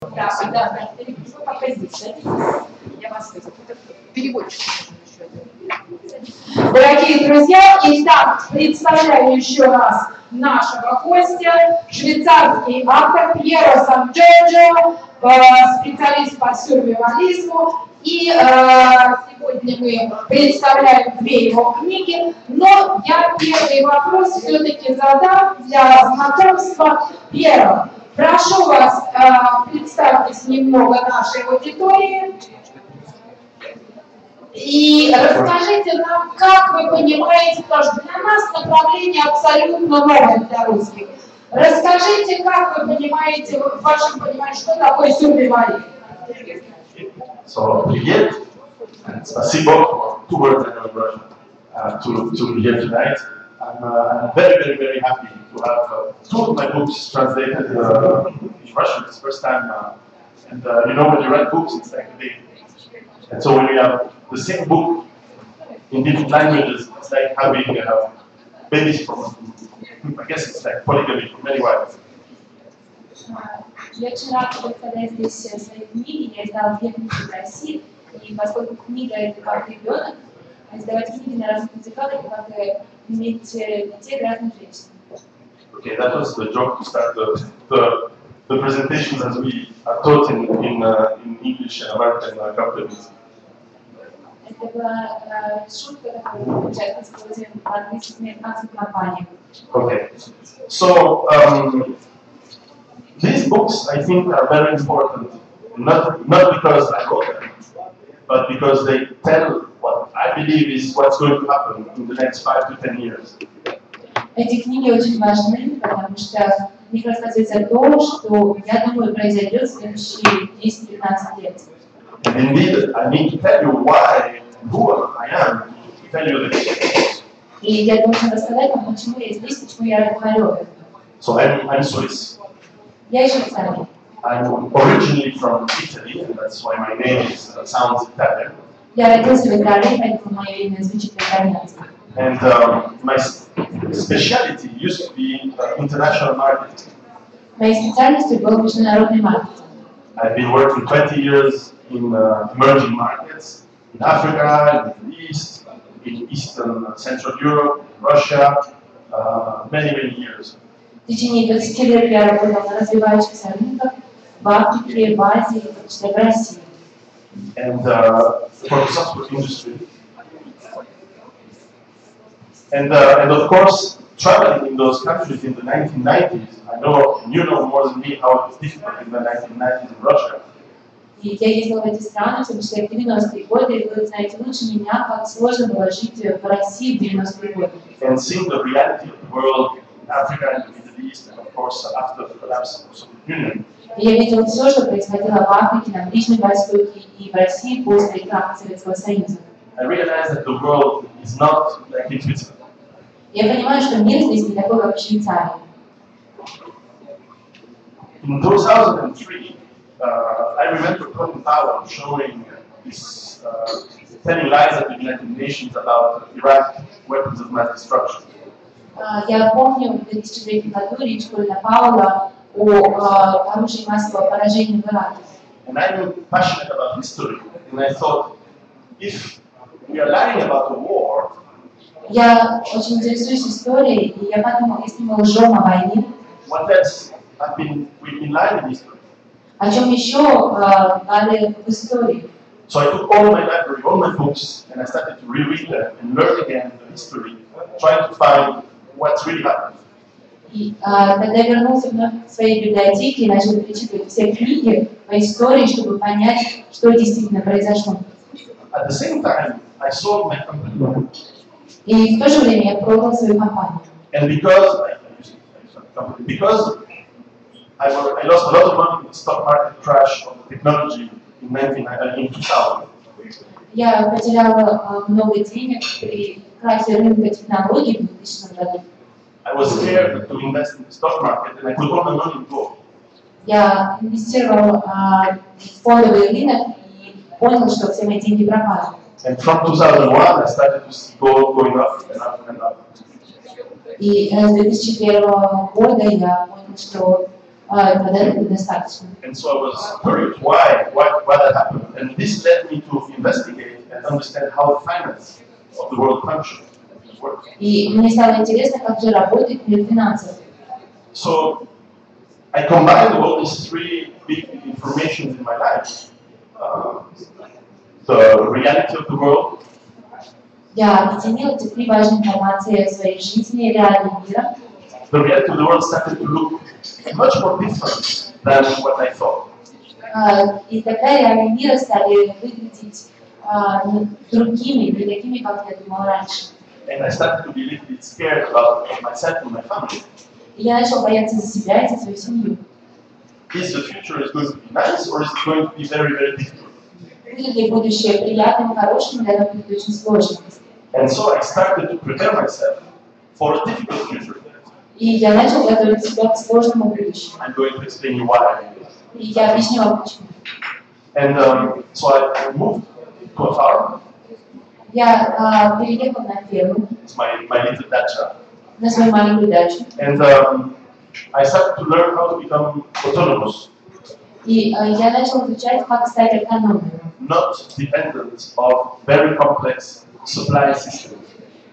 Да, да, да. Переводчик Дорогие друзья, итак, представляю еще раз нашего гостя, швейцарский автор Пьеро Сан-Джорджо, э, специалист по сюрреализму. И э, сегодня мы представляем две его книги, но я первый вопрос все-таки задам для знакомства. Первое. Прошу вас, э, представьтесь немного нашей аудитории. И расскажите нам, как вы понимаете, потому что для нас направление абсолютно новое для русских. Расскажите, как вы понимаете, в вашем понимании, что такое сюрреализм? So, привет. Спасибо for two words Russian uh, to, to be here tonight. I'm, uh, I'm very, very, very happy to have uh, two of my books translated uh, in Russian. It's the first time. Uh, and uh, you know, when you write books, it's like they. And so when you have the same book in different languages, it's like having uh, babies from, I guess it's like polygamy from many wives. Я очень рада представлять здесь свои книги. Я издала две книги в России, и поскольку книга это как ребенок, издавать книги на разных языках это как иметь детей разных женщин. Okay, that was the joke to start the, the, the presentations as we are taught in, in, uh, in English and American uh, companies. Это была э, шутка, которую мы часто используем в английских американских компаниях. Okay, so um, these books I think are very important, not, not because I wrote them, but because they tell what I believe is what's going to happen in the next five to ten years. Эти книги очень важны, потому что в них рассказывается то, что, я думаю, произойдет в следующие 10-15 лет. And indeed, I need to tell you why, who I am, to tell you this. И я должен рассказать вам, почему я здесь, почему я говорю. So I'm, I'm Swiss. Я из Швейцарии. I'm originally from Italy, and that's why my name is, uh, sounds Italian. Я родился в Италии, поэтому мое имя звучит по-итальянски. And um, my s- specialty used to be uh, international marketing. Моей специальностью был международный маркетинг. I've been working 20 years in uh, emerging markets, in Africa, in the Middle East, in Eastern and Central Europe, Russia, uh, many, many years. В течение 20 лет я работал на развивающихся рынках в Африке, в Азии, в том числе в России. and uh, for the software industry. And, uh, and of course, traveling in those countries in the 1990s, I know you know more than me how it was difficult in the 1990s in Russia. И я ездила в эти страны, в том числе в 90-е годы, и вы знаете лучше меня, как сложно было жить в России в 90-е годы. And seeing the reality of the world in Africa and the Middle East, and of course, uh, after the collapse of the Soviet Union, И я видела все, что происходило в Африке, на Ближнем Востоке и в России после краха Советского Союза. I realized that the world is not like in Switzerland. Я понимаю, что мир здесь не такой, как в Швейцарии. In 2003, uh, I remember Colin Powell showing this, uh, telling lies at the United Nations about Iraq weapons of mass destruction. А, Я помню в 2003 году речь Колина Паула о а, оружии массового поражения в Ираке. And I'm passionate about history, and I thought, if we are lying about a war, Я очень интересуюсь историей, и я подумала, если мы лжем о войне, what else have been we've been lying in history? о чем еще лгали в истории? So I took all my library, all my books, and I started to reread them and learn again the history, trying to find what's really happened. И а, тогда я вернулся вновь к своей библиотеке и начал перечитывать все книги по истории, чтобы понять, что действительно произошло. At the same time, I sold my company. И в то же время я продал свою компанию. And because because I, I lost a lot of money in the stock market crash of technology in 19, uh, in 2000, Я потеряла а, много денег при крахе рынка технологий в 2000 году. I was scared to invest in the stock market and I put all my money in gold. Я инвестировал а, в фондовый рынок и понял, что все мои деньги пропали. And from 2001, I started to see gold going up and up and up. И э, с 2001 года я понял, что а, тогда это достаточно. And so I was curious why, why, why that happened. And this led me to investigate and understand how the finance of the world functions. works. И мне стало интересно, как же работает мир финансов. So I combined all these three big informations in my life. Uh, the reality of the world, Я объединила эти три важные информации в своей жизни, реалии мира. the reality of the world started to look much more different than what I thought. А, И тогда реалии мира стали выглядеть а, ну, другими, не такими, как я думала раньше. And I started to be a little bit scared about myself and my family. И я начала бояться за себя и за свою семью. Is the future is going to be nice or is it going to be very, very difficult? Будет ли будущее приятным, хорошим, или оно будет очень сложным. And so I started to prepare myself for a difficult future. И я начала готовить себя к сложному будущему. I'm going to explain you why I did this. И я объясню вам почему. And um, so I moved to a farm. Я а, переехала на ферму, It's my, my little dacha. на свою маленькую дачу. And um, I started to learn how to become autonomous, И а, я начала изучать, как стать автономным. not dependent of very complex supply systems.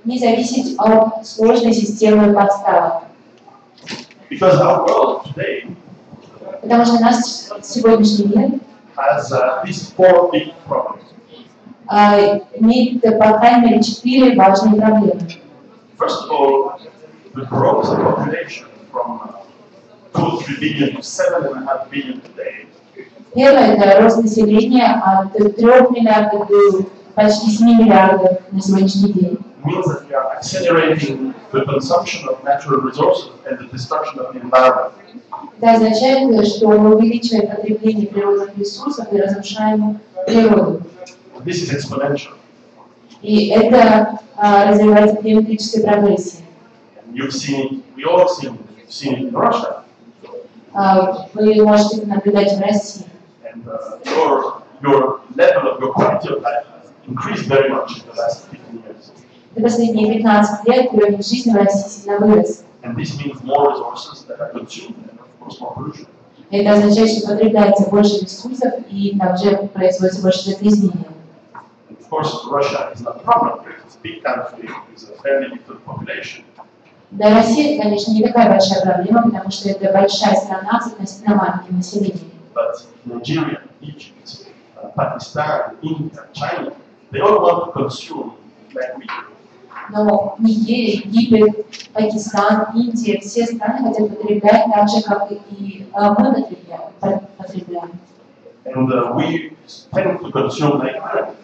Не зависеть от сложной системы поставок. Because our world today Потому что наш сегодняшний мир has uh, these four big problems. а, имеет, э, по крайней мере, четыре важные проблемы. First of all, the growth of population from uh, 2-3 billion to 7.5 billion today Первое – это рост населения от 3 миллиардов до почти 7 миллиардов на сегодняшний день. means that we are accelerating the consumption of natural resources and the destruction of the environment. Это означает, что мы увеличиваем потребление природных ресурсов и разрушаем природу. This is exponential. И это а, развивается в геометрической прогрессии. And you've seen we all seen it, seen it in Russia. А, Вы можете это наблюдать в России. And uh, your, your level of your quality of life has increased very much in the last 15 years. За последние 15 лет уровень жизни в России сильно вырос. And this means more resources that are consumed and of course more pollution. Это означает, что потребляется больше ресурсов и также производится больше загрязнения. And of course, Russia is not a problem here. It's a big country with a fairly little population. Для России это, конечно, не такая большая проблема, потому что это большая страна с относительно маленьким населением. But Nigeria, Egypt, Pakistan, India, China, they all want to consume like we do. Но Нигерия, Египет, Пакистан, Индия, все страны хотят потреблять так же, как и э, мы потребляем. по- потребляем. And uh, we tend to consume like Americans.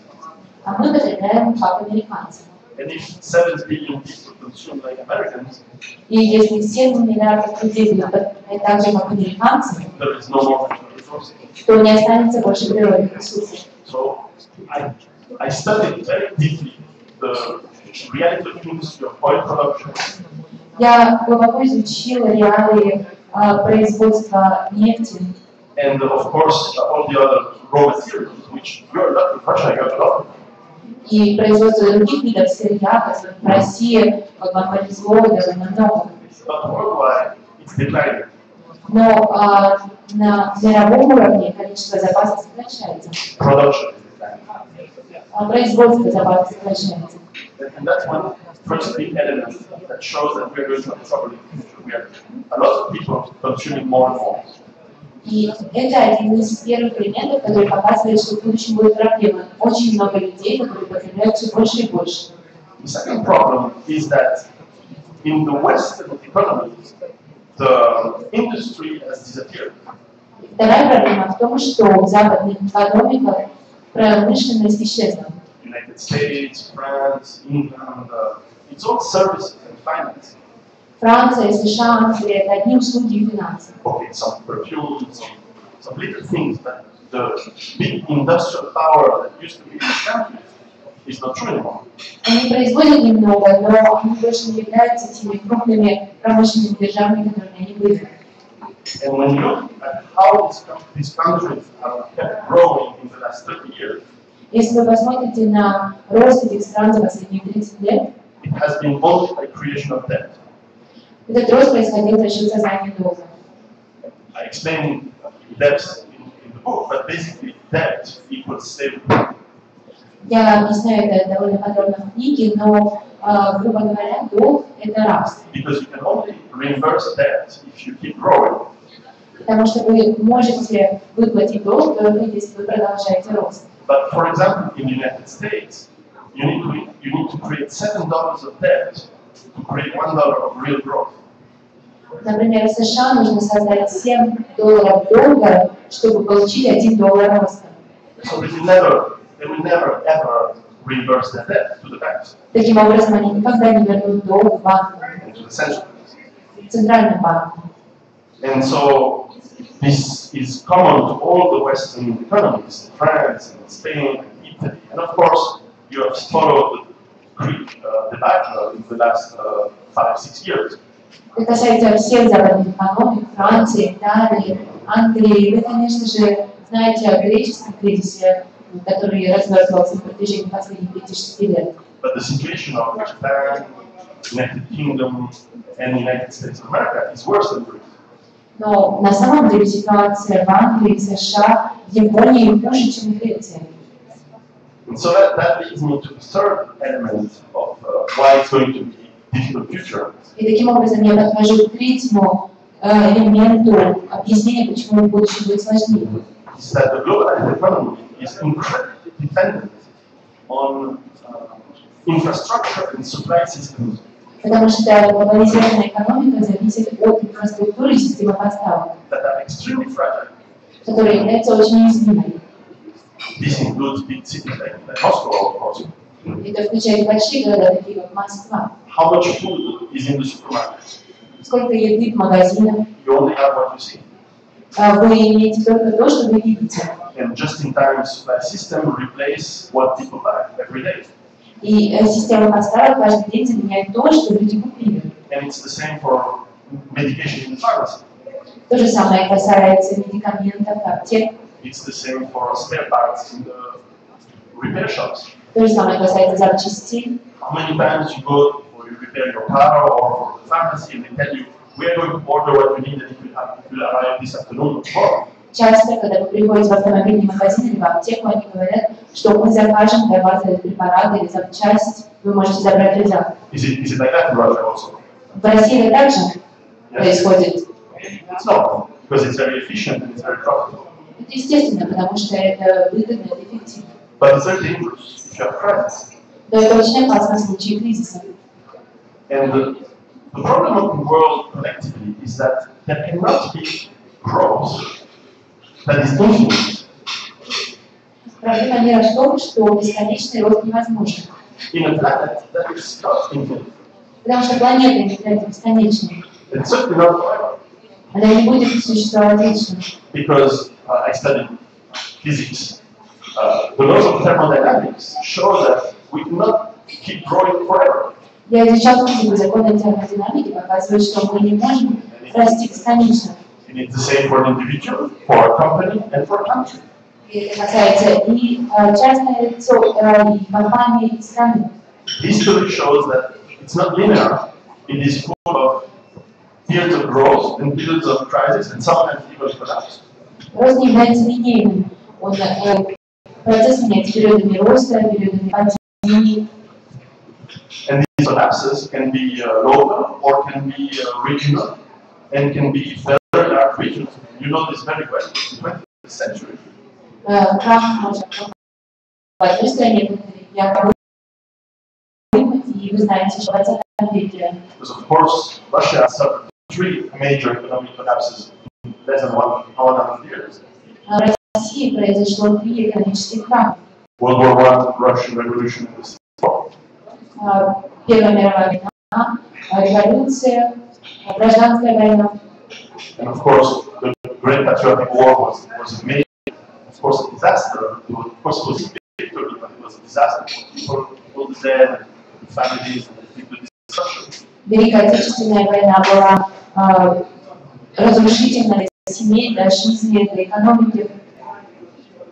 А мы потребляем как американцы. And if 7 billion people consume like Americans, И если 7 миллиардов людей будут потреблять так же, как американцы, there is no more natural resources. то не останется больше природных ресурсов. So I, I studied very deeply the reality of industry of oil production, Я глубоко изучила реалии э, производства нефти and of course all the other raw materials, which you're not in Russia, you have a lot of them. И производство других видов сырья, как в России, как вам повезло, довольно много. But worldwide, it's declining. Но а, на мировом уровне количество запасов сокращается, а производство запасов сокращается. And that's one first big element that shows that we're. We have a lot of people consuming more and more. И это один из первых элементов, который показывает, что в будущем будет проблема. Очень много людей, которые потребляют все больше и больше. The second problem is that in the Western economies, the industry has disappeared. Вторая проблема в том, что в западных экономиках промышленность исчезла. United States, France, England, uh, it's all services and finance. Франция, США, Англия – это одни услуги и финансы. Okay, some perfumes, some, some little things, but the big industrial power that used to be in these countries is not true anymore. Они производят немного, но они больше не являются теми крупными промышленными державами, которыми они были. And when you look at how these, coun- these countries have kept growing in the last 30 years, Если вы посмотрите на рост этих стран за последние 30 лет, it has been only by creation of debt. этот рост происходил за счет создания долга. I explain debts in, in the book, but basically debt equals slavery. Я объясняю это довольно подробно в книге, но, э, грубо говоря, долг – это рабство. Because you can only reimburse debt if you keep growing. Потому что вы можете выплатить долг только если вы продолжаете рост. But for example, in the United States, you need to, you need to create seven dollars of debt to create one dollar of real growth. Например, в США нужно создать 7 долларов долга, чтобы получить 1 доллар роста. So they will never, they will never ever reimburse their debt to the banks Таким образом, они никогда не вернут долг банку, and to the central banks. центральным банкам. And so this is common to all the Western economies, France and Spain and Italy. And of course, you have followed the Greek uh, debacle in the last uh, five, six years. Это касается всех западных экономик, Франции, Италии, Англии. Вы, конечно же, знаете о греческом кризисе, который развернулся на протяжении последних 5-6 лет. But the situation of Japan, United Kingdom, and United States of America is worse than Greece. Но на самом деле ситуация в Англии, в США, в Японии хуже, чем в Греции. And so that, that leads me to the third element of uh, why it's going to be. И таким образом я подхожу к третьему э, элементу объяснения, почему будущее будет сложнее. Is that the globalized economy is incredibly dependent on uh, infrastructure and supply systems Потому что глобализированная экономика зависит от инфраструктуры и системы поставок, that are extremely fragile. которая является очень уязвимой. This includes big cities like, like Moscow, of course. Это включает большие города, такие как Москва. How much food is in the supermarket? Сколько еды в магазинах, You only have what you see. а вы имеете только то, что вы видите. And just-in-time supply system replace what people buy every day. И э, система поставок каждый день заменяет то, что люди купили. And it's the same for medication in the pharmacy. То же самое касается медикаментов, аптек, It's the same for spare parts in the repair shops. То же самое касается запчастей. How many times you go or you repair your car or for the pharmacy and they tell you, we are going to order what you need and it will, it will arrive this afternoon or tomorrow. Часто, когда вы приходите в автомобильный магазин или в аптеку, они говорят, что мы закажем для вас этот препарат или запчасть, вы можете забрать ее завтра. Is it, is it like that in Russia also? В России это также Yes. происходит. It's not, because it's very efficient and it's very profitable. Это естественно, потому что это выгодно, это эффективно. But it's very dangerous crisis. Но это очень опасно в случае кризиса. And the, the problem of the world collectively is that there cannot be growth that is infinite Проблема мира в том, что бесконечный рост невозможен. in a planet that is not infinite. Потому что планета не является бесконечной. It's certainly not forever. Она не будет существовать вечно. Because uh, I studied physics. Uh, the laws of thermodynamics show that we cannot keep growing forever. Я изучал физику, законы термодинамики показывают, что мы не можем расти бесконечно. And it's the same for an individual, for a company, and for a country. И это касается и э, частное лицо, э, и компании, и страны. History shows that it's not linear. It is full of periods of growth and periods of crisis, and sometimes even collapse. Рост не является линейным. Он, э, процесс меняется периодами роста, периодами падений. And these collapses can be uh, local or can be uh, regional and can be very large regions. You know this very well in the 20th century. Э, Крах может быть в одной стране, в другой. и вы знаете, что в 20 веке Because of course Russia suffered three major economic collapses in less than one, one hundred years. России произошло три экономических краха. World War One, Russian Revolution. Э, Первая мировая война, э, революция, э, гражданская война. And of course, the Great Patriotic War was, was a major, of course, a disaster. Of course, it was a victory, but it was a disaster for people, all the dead, and the families, and the people destruction. Великая Отечественная война была э, разрушительной для семей, для жизни, для экономики.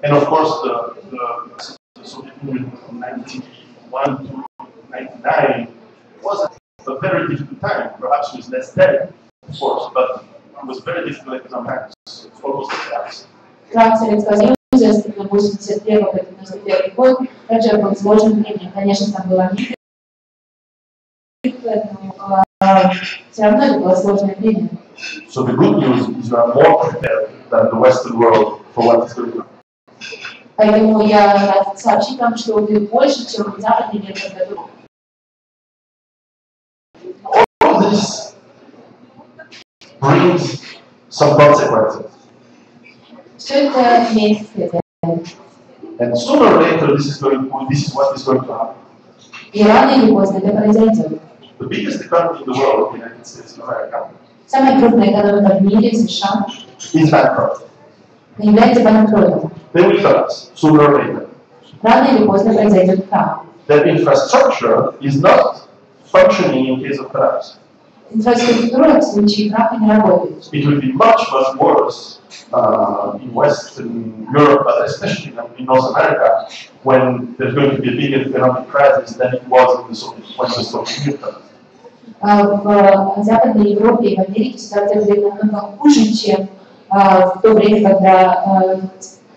And of course, the, the, the Soviet Union from 1991 to 99 was a very difficult time, perhaps with less dead, of course, but was very difficult economic times, almost collapsed. Крах Советского Союза, на 81 по 91 год, также был сложным временем. Конечно, там было не но а, все равно это было сложное время. So the good news is you are more prepared than the Western world for what is going on. Поэтому я рад сообщить вам, что вы больше, чем западный мир подготовлен. All this brings some consequences. Все это имеет следствие. And sooner or later, this is going. This is what is going to happen. И рано или поздно это произойдет. The biggest economy in the world, the United States of America, Самая крупная экономика в мире, США, is bankrupt. является банкротом. They will collapse sooner or later. Рано или поздно произойдет крах. Their infrastructure is not functioning in case of collapse. Инфраструктура в случае краха не работает. It will be much, much worse uh, in Western Europe, but especially in North America, when there's going to be a big economic crisis than it was in the Soviet, when the Soviet Union collapsed. А В Западной Европе и в Америке ситуация будет намного хуже, чем а, в то время, когда а,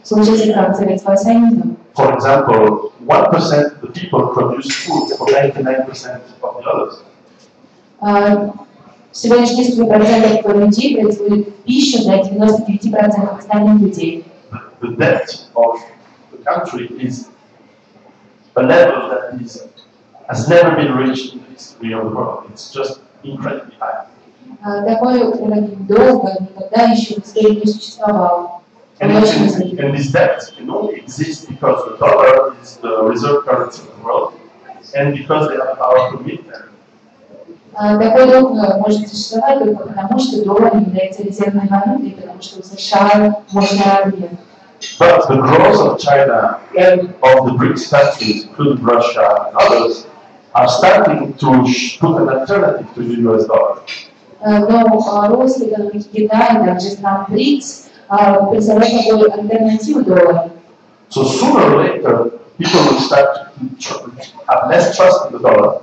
случился крах Советского Союза. For example, 1% of the people produce food for 99% of the others. А, Всего лишь несколько процентов людей производят пищу для 99% остальных людей. The debt of the country is a level that is, has never been reached in the history of the world. It's just incredibly high. А, Такой уровень долга никогда еще в истории не существовал. And, высокий. and this debt can only exist because the dollar is the reserve currency of the world and because they have a powerful military. А, Такой долг э, может существовать только потому, что доллар является резервной валютой, потому что у США мощная армия. But the growth of China and of the BRICS countries, including Russia and others, are starting to put an alternative to the US dollar. Э, Но а, рост экономики Китая, также стран БРИКС, а, представляет собой альтернативу доллару. So sooner or later, people will start to tr- have less trust in the dollar,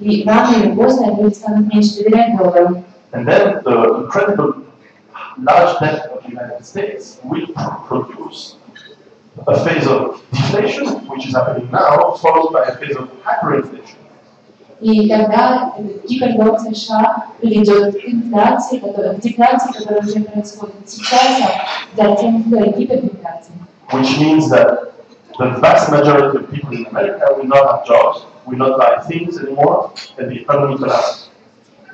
И рано или поздно люди станут меньше доверять доллару. and then the incredible large debt of the United States will pr- produce a phase of deflation, which is happening now, followed by a phase of hyperinflation. И тогда этот гипердолг США приведет к инфляции, которая, к дефляции, которая уже происходит сейчас, а затем к гипердефляции. which means that the vast majority of people in America will not have jobs, will not buy things anymore, and the economy collapses.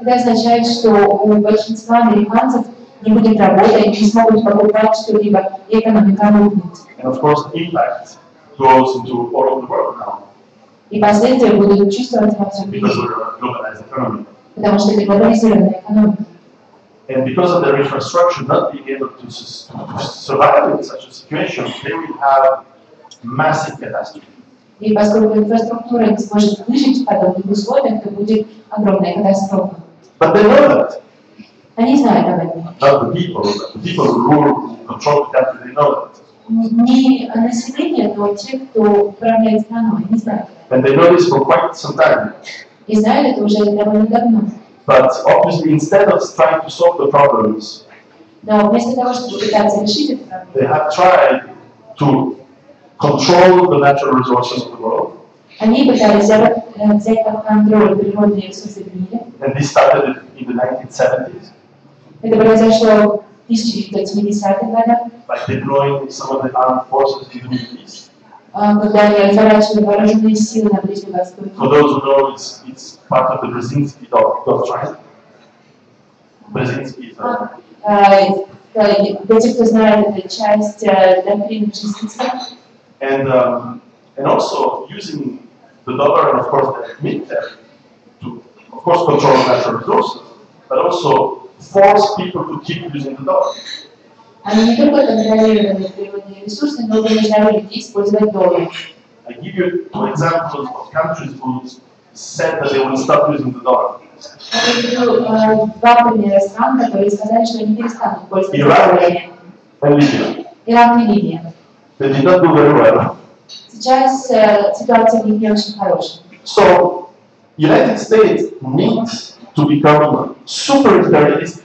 Это означает, что у большинства американцев не будет работы, они не смогут покупать что-либо, и экономика рухнет. And of course, the impact goes into all over the world now, И последствия будут чувствоваться во всем мире, because we're a globalized economy. потому что это глобализированная экономика. And because of their infrastructure not being able to, sus- to survive in such a situation, they will have massive catastrophe. И поскольку инфраструктура не сможет выжить в подобных условиях, то будет огромная катастрофа. But they know that. Они знают об этом. Not the people, but the people who rule, who control the country, they know that. Не население, но те, кто управляет страной, они знают. And they know this for quite some time. И знают это уже довольно давно. But obviously, instead of trying to solve the problems Но вместо того, чтобы пытаться решить эту проблему, they have tried to control the natural resources of the world. они пытались взять, э, взять под контроль природные ресурсы в мире. And this started in the 1970s Это произошло в 1970-х годах, by deploying some of the armed forces in the Middle East. а, когда они разворачивали вооруженные силы на Ближнем Востоке. For those who know, it's, it's part of the Brzezinski doc- doctrine. Brzezinski is a, А, э, Для тех, кто знает, это часть э, доктрины Бжезинского. and, um, and also using the dollar and of course the military to, of course, control natural resources, but also force people to keep using the dollar. Они не только контролировали природные ресурсы, но вынуждали людей использовать доллар. I give you two examples of countries who said that they will stop using the dollar. Я приведу два примера стран, которые сказали, что они перестанут пользоваться Ирак. долларами. And Libya. Ирак и Ливия. They did not do very well. Сейчас э, ситуация в не очень хорошая. So, United States needs to become super imperialistic.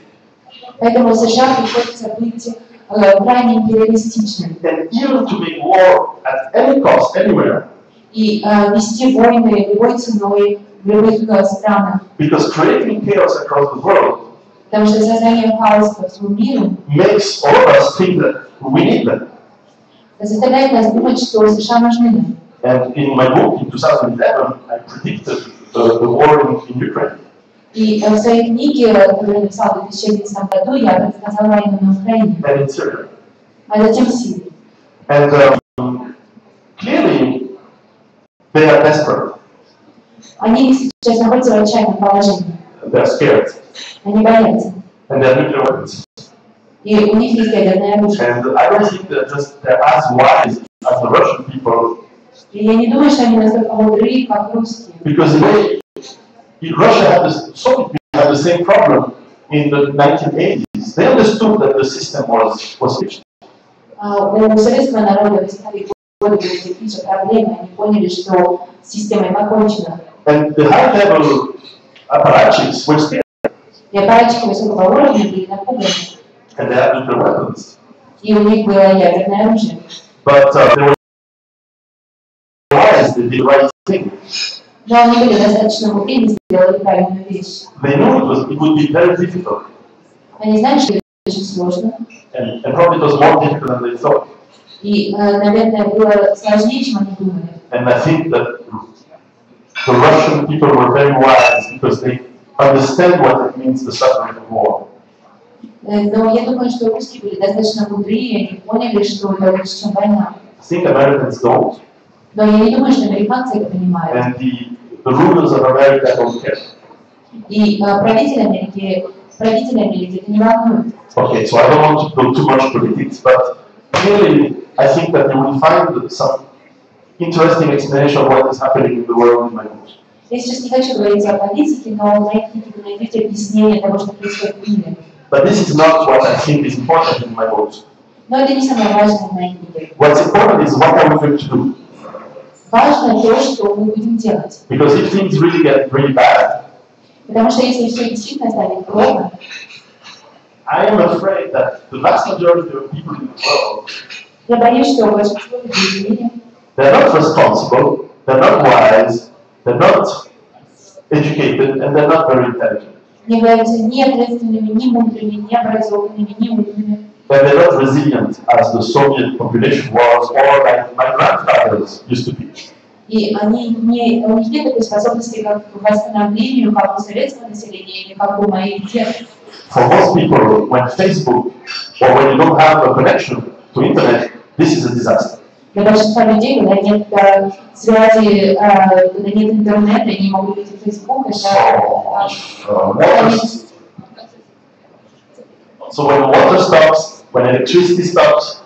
Поэтому США приходится быть э, крайне империалистичным and even to make war at any cost anywhere, и э, вести войны любой ценой в любых э, странах. because creating chaos across the world Потому что создание хаоса по всему миру makes all of us think that we need them. заставляет нас думать, что США нужны нам. And in my book in 2011, I predicted uh, the war in, in Ukraine. И э, в своей книге, которую я написала в 2011 году, я предсказала войну на Украине, and in Syria. а затем в Сирии. And um, clearly, they are desperate. Они сейчас находятся в отчаянном положении. They are scared. Они боятся. And they have nuclear weapons. И у них есть ядерное оружие. And I don't think they're just they're as wise as the Russian people И я не думаю, что они настолько мудры, как русские. because they, Russia had this, Soviet Union had the same problem in the 1980s. They understood that the system was was fixed. А У советского народа в 80-е годы были такие же проблемы. Они поняли, что система им окончена. And the high-level apparatchiks were scared, И аппаратчики высокого уровня были напуганы. and they had nuclear weapons. И у них было ядерное оружие. But uh, they were wise. They did the right thing. Но они были достаточно мудры и сделали правильную вещь. They knew it was it would be very difficult, Они знали, что это очень сложно. and, and probably it was more difficult than they thought. И, э, наверное, было сложнее, чем они думали. And I think that the Russian people were very wise because they understand what it means the suffering of war. Э, Но я думаю, что русские были достаточно мудры, и они поняли, что это лучше, чем война. I think Americans don't, Но я не думаю, что американцы это понимают. and the, the rulers of America don't care. И э, правители Америки, правители Америки это не волнует. Okay, so I don't want to go too much politics, but clearly I think that you will find some interesting explanation of what is happening in the world in my book. Я сейчас не хочу говорить о политике, но в моей книге вы найдете объяснение того, что происходит в мире. But this is not what I think is important in my book. Но это не самое важное в моей книге. What's important is what are we going to do? Важно то, что мы будем делать. Because if things really get really bad, Потому что если все действительно станет плохо, I am afraid that the vast majority of people in the world, я боюсь, что большинство людей в мире they're not responsible, they're not wise, they're not educated, and they're not very intelligent. не являются ни ответственными, ни мудрыми, ни образованными, ни умными. And they're not resilient as the Soviet population was, or like my grandfathers used to be. И они не, у них нет такой способности как к восстановлению, как у советского населения или как у моих дедов. For most people, when Facebook or when you don't have a connection to internet, this is a disaster. Для большинства людей, когда нет э, связи, э, когда нет интернета, и не могут быть в Facebook, это So, uh, water, so when water stops, when electricity stops,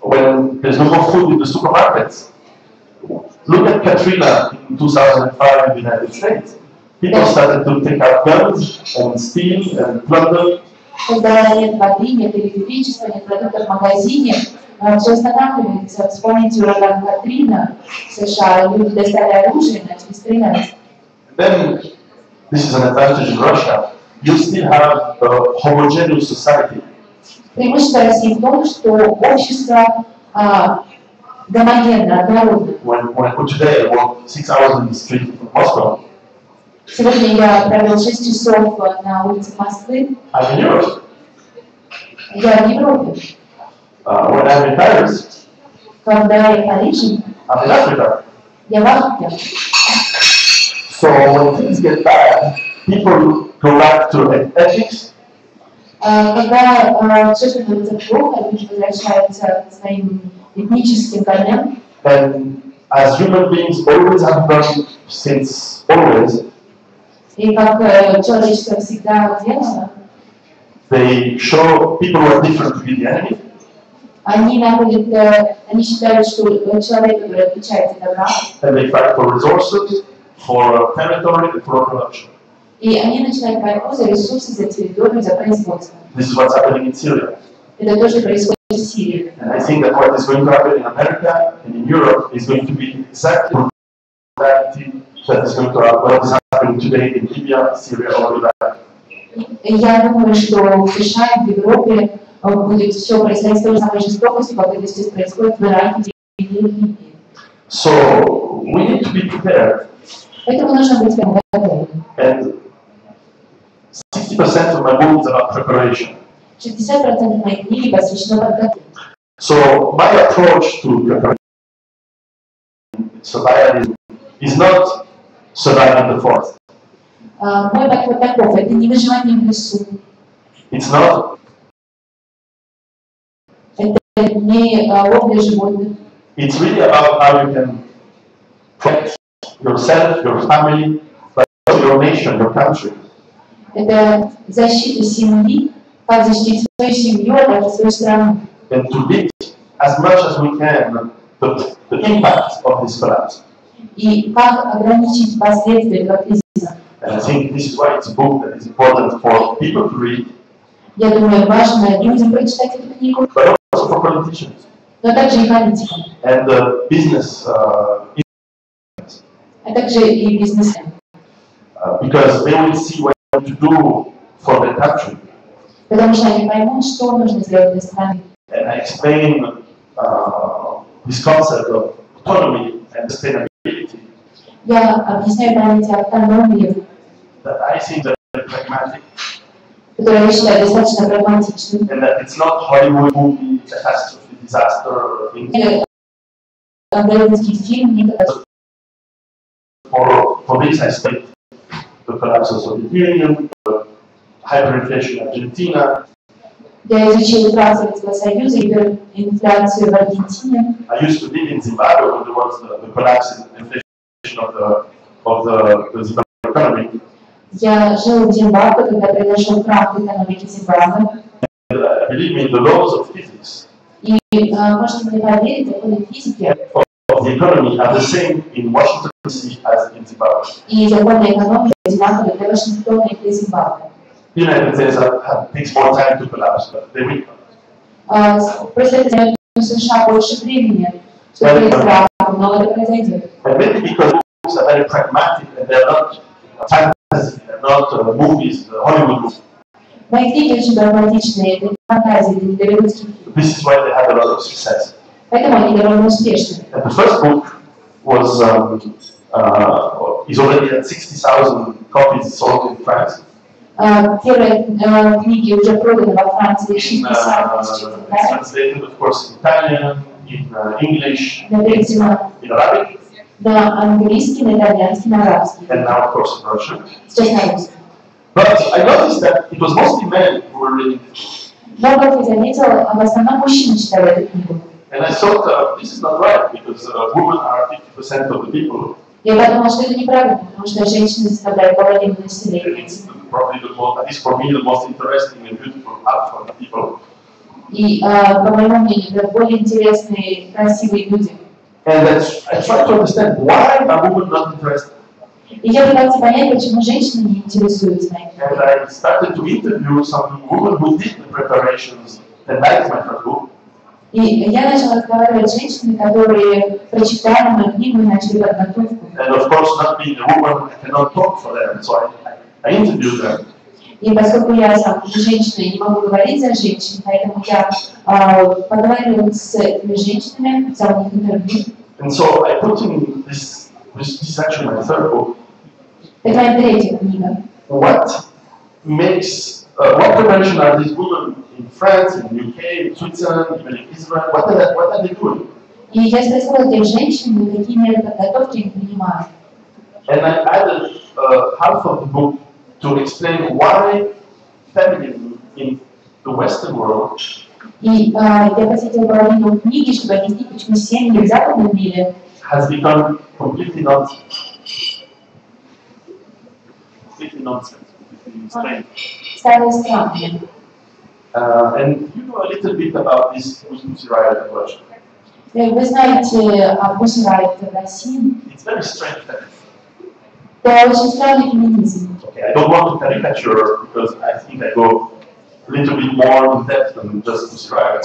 when there's no more food in the supermarkets. Look at Katrina in 2005 in the United States. People started to take out guns and steal and plunder. когда нет воды, нет электричества, нет продуктов в магазине, все останавливается. Вспомните ураган Катрина в США, люди достали оружие и начали стрелять. Then, this is an advantage in Russia, you still have a homogeneous society. Преимущество России в том, что общество а, гомогенно, однородно. When, when, when today I walked six hours in the street of Moscow, Сегодня я провел 6 часов на улице Москвы. I'm in Europe. Я в Европе. Uh, when I'm in Paris, Когда я в Париже, I'm in Africa. я в Африке. So when things get bad, people go back to ethics, А, Когда все становится плохо, люди возвращаются к своим этническим корням, and as human beings always have done since always, и как э, человечество всегда делало, they show people who are different to be the enemy, они находят, э, они считают, что э, человек, который отличается от добра, and they fight for resources, for territory, and for production. И они начинают борьбу за ресурсы, за территорию, за производство. This is what's happening in Syria. Это тоже происходит в Сирии. And I think that what is going to happen in America and in Europe is going to be exactly that that is going to happen, what is happening today in Libya, Syria, or Iraq. И Я думаю, что в США и в Европе э, будет все происходить с той же самой жестокостью, как это сейчас происходит в Ираке или в Ливии. So we need to be prepared. Поэтому нужно быть готовым. And 60% of my book is about preparation. 60% моей книги посвящено подготовке. So my approach to preparation, survivalism, is not surviving the forest. А, Мой подход таков, это не выживание в лесу, It's not это не а, ловля животных, It's really about how you can protect yourself, your family, but also your nation, your country. Это защита семьи, как защитить свою семью, а также свою страну. And to limit as much as we can the, the impact of this collapse. И как ограничить последствия этого кризиса. And I think this is why it's a book that is important for people to read, Я думаю, важно людям прочитать эту книгу, but also for politicians но также и политикам, and uh, business, uh, а также и бизнесменам. uh, because they will see what to do for their country. Потому что они поймут, что нужно сделать для страны. And I explain uh, this concept of autonomy and sustainability Я объясняю понятие автономии, that I think that are pragmatic которое я считаю достаточно прагматичным. and that it's not Hollywood movie, catastrophe, disaster, things. Э, Голливудский фильм не катастрофа. For, for this, I state the collapse of the Soviet Union, the hyperinflation in Argentina. Я изучил крах Советского Союза, инфляцию в Аргентине. I used to live in Zimbabwe when there was the, the collapse in inflation of the, of the, the Zimbabwe economy. Я жил в Зимбабве, когда произошел крах экономики Зимбабве. And, uh, believe me, the laws of physics И э, можете мне поверить, законы физики of the economy are the same in Washington, D.C. as in Zimbabwe. и законы экономики одинаковы для Вашингтона и для Зимбабве. The United States have, have, takes more time to collapse, but they will collapse. А, с- Просто это займет у США больше времени, чтобы есть крах, но это произойдет. And maybe because books are very pragmatic and they're not fantasy, they're not uh, movies, uh, Hollywood movies. Мои книги очень прагматичные, это не фантазии, это не голливудский фильм. This is why they have a lot of success. Поэтому они довольно успешны. And the first book was um, uh, is already at 60,000 copies sold in France. А, Первые э, книги уже проданы во Франции In, 60 uh, тысяч it's экземпляров. translated, of course, in Italian, in uh, English, На переведено in Arabic, на английский, на итальянский, на арабский. and now, of course, in Russian. Сейчас на русском. But I noticed that it was mostly men who were reading it. Но, как я заметила, в основном мужчины читали эту книгу. And I thought uh, this is not right because uh, women are 50% of the people. Я подумала, что это неправильно, потому что женщины составляют половину населения. It's probably the most, at least for me, the most interesting and beautiful art form people. И, э, по моему мнению, это более интересные, красивые люди. And that's, I try to understand why are women not interested. И я пыталась понять, почему женщины не интересуются моей And книгой. I started to interview some women who did the preparations that liked my first book. И я начала разговаривать с женщинами, которые прочитали мою книгу и начали подготовку. And of course, not being a woman, I cannot talk for them, so I, I interviewed them. И поскольку я сам женщина и не могу говорить за женщин, поэтому я э, поговорила с этими женщинами, взяла у них интервью. And so I put in this, this, this is actually my third book, Это моя третья книга. what makes, uh, what preparation are these women in France, in UK, in Switzerland, even in Israel, what are they, what are they doing? И я спросила этих женщин, какие меры подготовки они принимают. And I added uh, half of the book to explain why feminism in the Western world И э, я посвятила половину книги, чтобы объяснить, почему семьи в западном мире has become completely nonsense. Completely nonsense. completely strange. стали странными. Uh, and you know a little bit about this Pussy Riot in Russia. Э, Вы знаете о Pussy Riot в России. It's very strange that Это очень странный феминизм. okay, I don't want to caricature because I think I go a little bit more in depth than just Pussy Riot.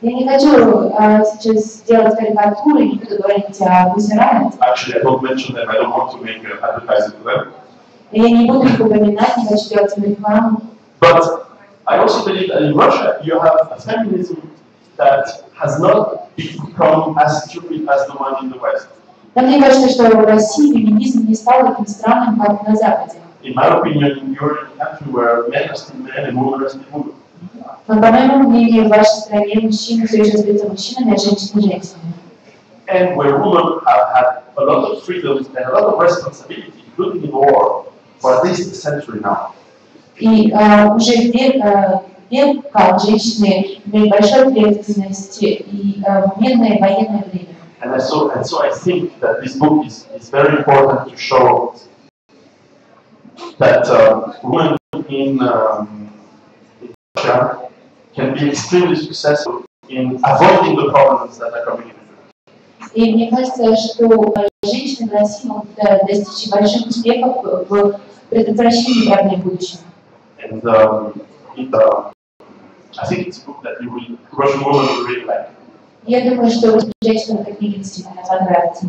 Я не хочу э, сейчас сделать карикатуры, не буду говорить о Pussy Riot. Actually, I don't mention them. I don't want to make uh, advertising to them. Я не буду их упоминать, не хочу делать им рекламу. But I also believe that in Russia you have a feminism that has not become as stupid as the one in the West. Но мне кажется, что в России феминизм не стал таким странным, как на Западе. In my opinion, you're in a country where men are still men and women are still women. Но, по моему мнению, в вашей стране мужчины все еще остаются мужчинами, а женщины женщинами. And where women have had a lot of freedoms and a lot of responsibility, including in war, for at least a century now. И а, уже век, а, век как женщины имеют большую ответственность и а, в мирное и военное время. And I so and so I think that this book is, is very important to show that uh, women in, um, in Russia can be extremely successful in avoiding the problems that are coming in. И мне кажется, что а, женщины в России могут а, достичь больших успехов в предотвращении проблем в будущем. And um, it, uh, I think it's a book that you will, Russian women will really like. Я думаю, что женщинам эта книга действительно понравится.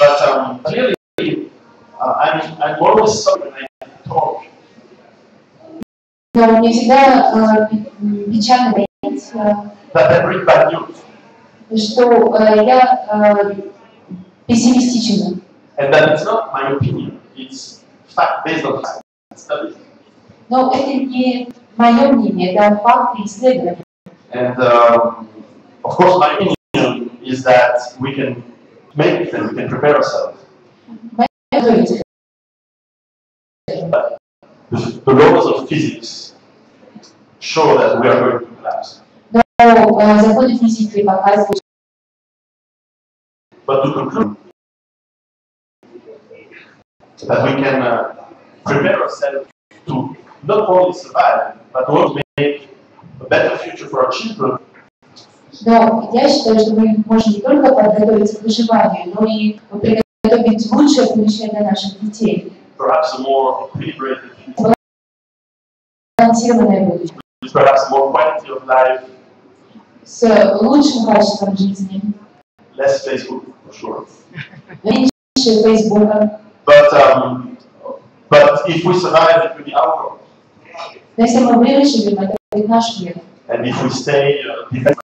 But um, clearly, uh, I'm, I'm always sorry when I talk Но мне всегда м, печально that I bring bad news. что а, я а, пессимистична. And that it's not my opinion, it's fact based on fact and studies. Но это не мое мнение, это факты исследования. And um, of course, my opinion is that we can make it and we can prepare ourselves. Готовить. The, the laws of physics show that we are going to collapse. Но а, законы физики показывают, But to conclude, that we can uh, prepare ourselves to not only survive, but also make a better future for our children но я считаю, что мы можем не только подготовиться к выживанию, но и приготовить лучшее будущее для наших детей. perhaps a more equilibrated future, Балансированное будущее. with perhaps more quality of life, С лучшим качеством жизни. less Facebook for sure. Меньше Фейсбука. But um, but if we survive, it will be our world. Но если мы выживем, это будет наш мир. And if we stay uh, dependent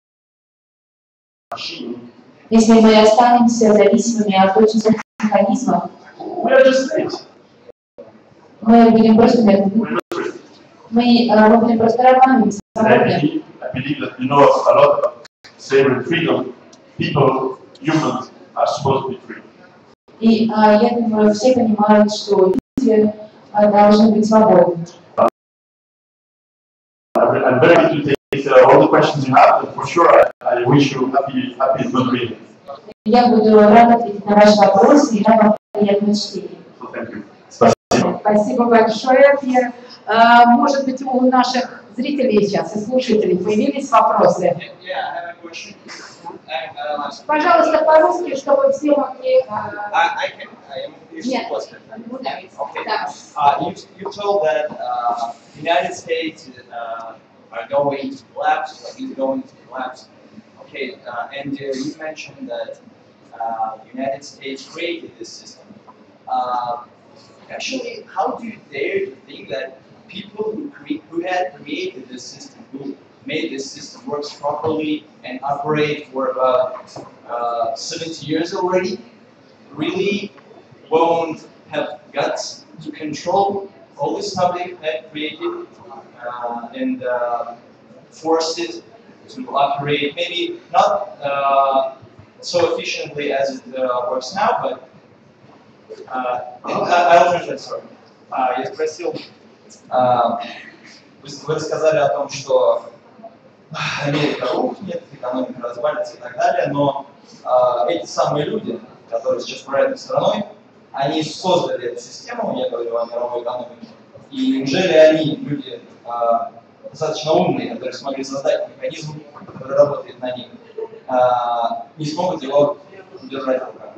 on machine, Если мы останемся зависимыми от очень сложных механизмов, we are just slaves. мы будем просто мертвы. We're not free. Мы, э, мы будем просто рабами, And I свободными. believe, I believe that you know a lot about slavery and freedom. People, humans, are supposed to be free. И а, я думаю, все понимают, что люди а, должны быть свободны. I'm, I'm very happy to take uh, all the questions you have, and for sure, I, I wish you happy, happy and good reading. Я буду рада ответить на ваши вопросы и рада вам приятного чтения. So thank you. Спасибо. Большое, Пьер. Э, Может быть, у наших зрителей сейчас и слушателей появились вопросы? Uh, Пожалуйста, по-русски, чтобы все могли... э. Uh, you, told that uh, United States uh, are going to collapse, like is going to collapse. Okay, uh, and uh, you mentioned that uh, United States created this system. Uh, actually, how do you dare to think that people who, cre- who had created this system, who made this system works properly and operate for about uh, 70 years already, really won't have guts to control all this they had created uh, and uh, force it to operate? Maybe not uh, so efficiently as it uh, works now, but uh, I- I'll translate, sorry. А, я спросил, а, вы, рассказали о том, что Америка рухнет, экономика развалится и так далее, но а, эти самые люди, которые сейчас правят страной, они создали эту систему, я говорю о мировой экономике, и неужели они, люди а, достаточно умные, которые смогли создать механизм, который работает на них, а, не смогут его удержать в руках?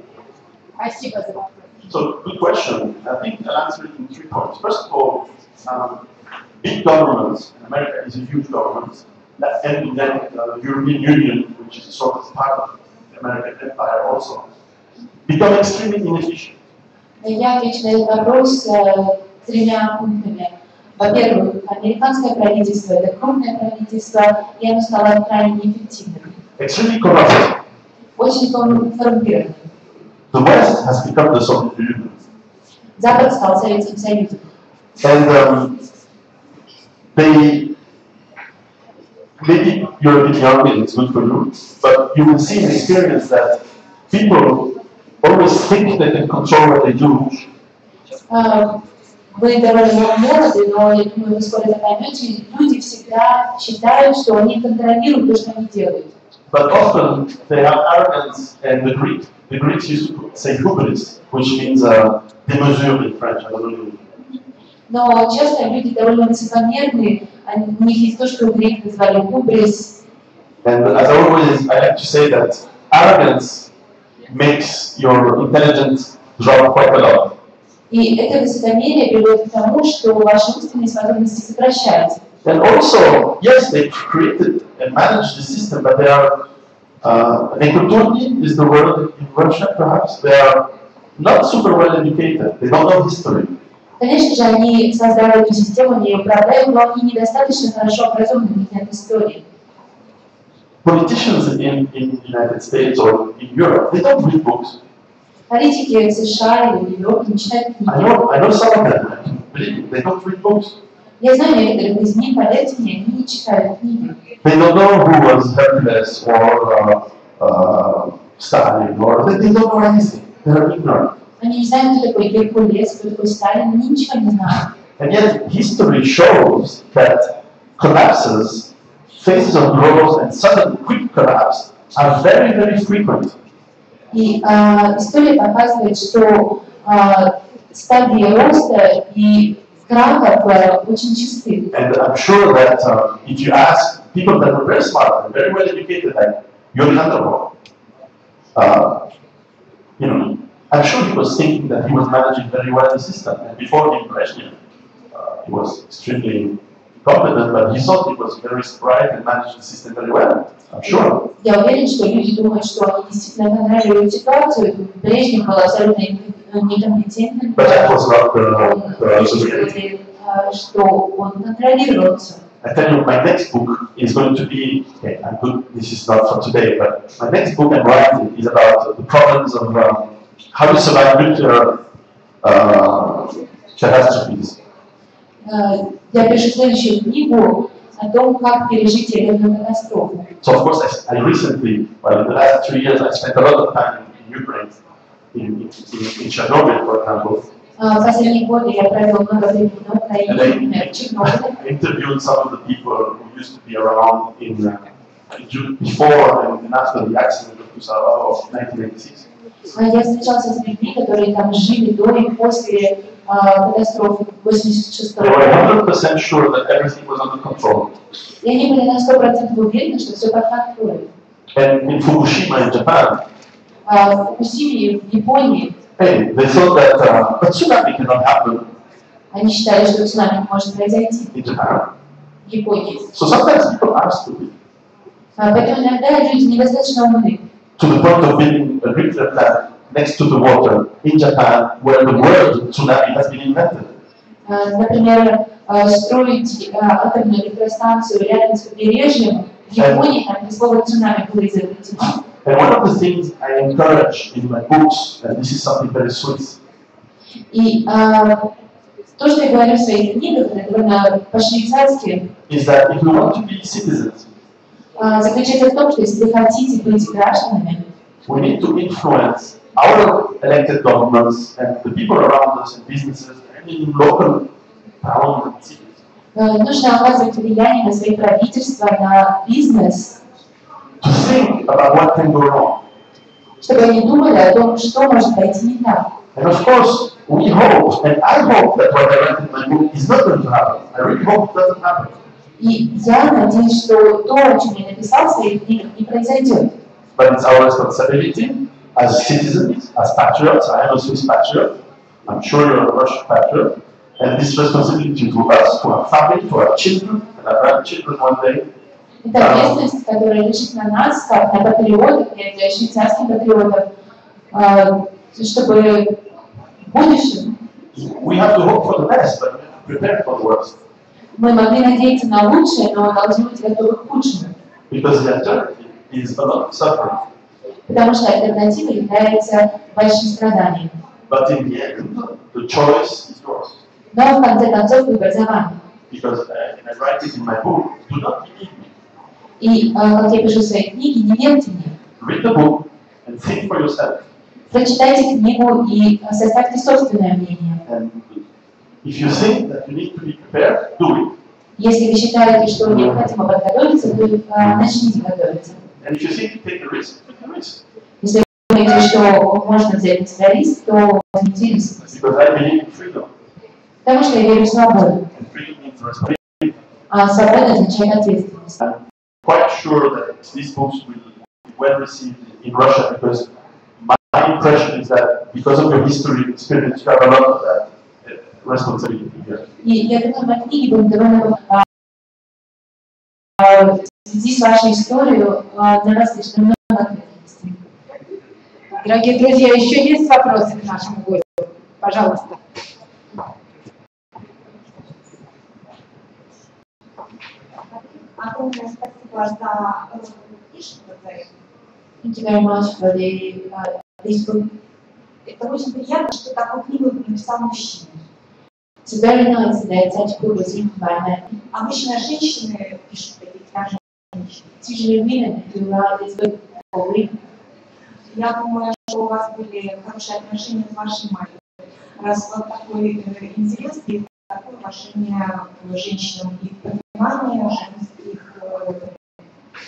Спасибо за вопрос. So, good question. I think I'll answer it in three points. First of all, um, big governments, and America is a huge government, that, and then uh, the European Union, which is sort of part of the American empire also, become extremely inefficient. Я отвечу на этот вопрос э, тремя пунктами. Во-первых, американское правительство – это крупное правительство, и оно стало крайне неэффективным, extremely corrupt. очень корру- коррумпированным. The West has become the Soviet Union. Запад стал Советским Союзом. And um, they, maybe you're a bit young and it's good for you, but you will see and experience that people always think they can control what they do, Э, Вы довольно молоды, но я думаю, вы скоро это поймете. Люди всегда считают, что они контролируют то, что они делают. But often they have arrogance and the Greek, the Greeks used to say hubris, which means uh, démesure in French, I don't know. Но часто люди довольно высокомерные, они- у них есть то, что греки назвали губрис. And as always, I like to say that arrogance makes your intelligence drop quite a lot. И это высокомерие приводит к тому, что ваши умственные способности сокращаются. And also, yes, they created and managed the system, but they are, uh, некультурни is the word in Russia, perhaps. They are not super well educated. They don't know history. Конечно же, они создали эту систему, они ее управляют, но они недостаточно хорошо образованы, у них нет истории. Politicians in, in the United States or in Europe, they don't read books. Политики в США или в Европе не читают I книги. know, I know some of them, I can believe it, they don't read books. Я знаю некоторых из них, поверьте мне, они не читают книги. They don't know who was Hercules or uh, uh, Stalin, or they, they don't know anything. They're ignorant. Они не знают, кто такой Геркулес, кто такой Сталин, они ничего не знают. And yet, history shows that collapses, phases of growth, and sudden quick collapse are very, very frequent. И а, история показывает, что а, стадии роста и крахов а, очень часты. And I'm sure that uh, if you ask people that were very smart and very well educated, like Yuri Andropov, uh, you know, I'm sure he was thinking that he was managing very well the system. And before the impression, uh, he was extremely competent, but he thought he was very spry and managed the system very well. I'm sure. Я уверен, что люди думают, что они действительно контролируют ситуацию. Брежнев был абсолютно некомпетентным. But that was not the, Он the reality. говорил, а, что он контролировал все. I tell you, my next book is going to be, okay, I'm good, this is not for today, but my next book I'm writing is about the problems of um, how to survive nuclear uh, catastrophes. А, Я пишу следующую книгу о том, как пережить ядерную катастрофу. So of course, I, I recently, well, in the last three years, I spent a lot of time in Ukraine, in, in, in Chernobyl, for example. А, В последние годы я провел много времени на Украине, например, в Чернобыле. I interviewed some of the people who used to be around in, uh, in- before and after the accident of 2000 of 1986. А Я встречался с людьми, которые там жили до и после а, катастрофы 86 They were года. 100% sure that everything was under control. И они были на 100% уверены, что все под контролем. And in Fukushima in Japan, А в Фукусиме, в Японии, hey, they thought that uh, a tsunami cannot happen они считали, что цунами не может произойти in Japan. в Японии. So sometimes people are stupid А Поэтому иногда люди недостаточно умны. to the point of building a nuclear plant next to the water in Japan where the word tsunami has been invented. А, Например, а, строить а, атомную электростанцию рядом с побережьем в Японии, там, где слово цунами было изобретено. And one of the things I encourage in my books, and this is something very Swiss, И а, то, что я говорю в своих книгах, это довольно по-швейцарски, is that if you want to be citizens, а, заключается в том, что если вы хотите быть гражданами, we need to influence our elected governments and the people around us and businesses and in local towns and cities. э, нужно оказывать влияние на свои правительства, на бизнес, чтобы они думали о том, что может пойти не так. And of course, we hope, and I hope that what I write in my book is not going to happen. I really hope it doesn't happen. И я надеюсь, что то, о чем я написал в своих книгах, не произойдет. But it's our responsibility as citizens, as patriots. I am a Swiss patriot. I'm sure you're a Russian patriot. And this responsibility to us, to our family, to our children, and our grandchildren one day, Это ответственность, которая лежит на нас, как на патриотов, я для швейцарских патриотов, э, чтобы в будущем we have to hope for the best, but we have to prepare for the worst. мы могли надеяться на лучшее, но должны быть готовы к худшему. Because the alternative is a lot of suffering. Потому что альтернативой является большим страданием. But in the end, the choice is yours. Но в конце концов за вами. Because, uh, and I write it in my book, do not believe me. И, э, как я пишу в своей книге, не верьте мне. Read the book and think for yourself. Прочитайте книгу и э, составьте собственное мнение. And if you think that you need to be prepared, do it. Если вы считаете, что необходимо подготовиться, то э, начните готовиться. And if you think you take a risk, take a risk. Если вы думаете, что можно взять на себя риск, то возьмите риск. Because I believe in freedom. Потому что я верю в свободу. А свобода означает ответственность. Quite sure that these books will be well received in Russia because my impression is that because of your history and experience, you have a lot of that uh, responsibility here. Я думаю, мои книги будут довольно а, в связи с вашей историей а, для вас слишком много ответственности. Дорогие друзья, еще есть вопросы к нашему гостю? Пожалуйста. Огромное спасибо за книжку, за это. Thank you very much for the, uh, this book. Это очень приятно, что такую книгу написал мужчина. It's very nice that such book was written by men. Обычно женщины пишут такие женщины. It's usually women who write this book for women. Я думаю, что у вас были хорошие отношения с вашей матерью. Раз вот такой э, интерес и такое уважение к женщинам и понимание I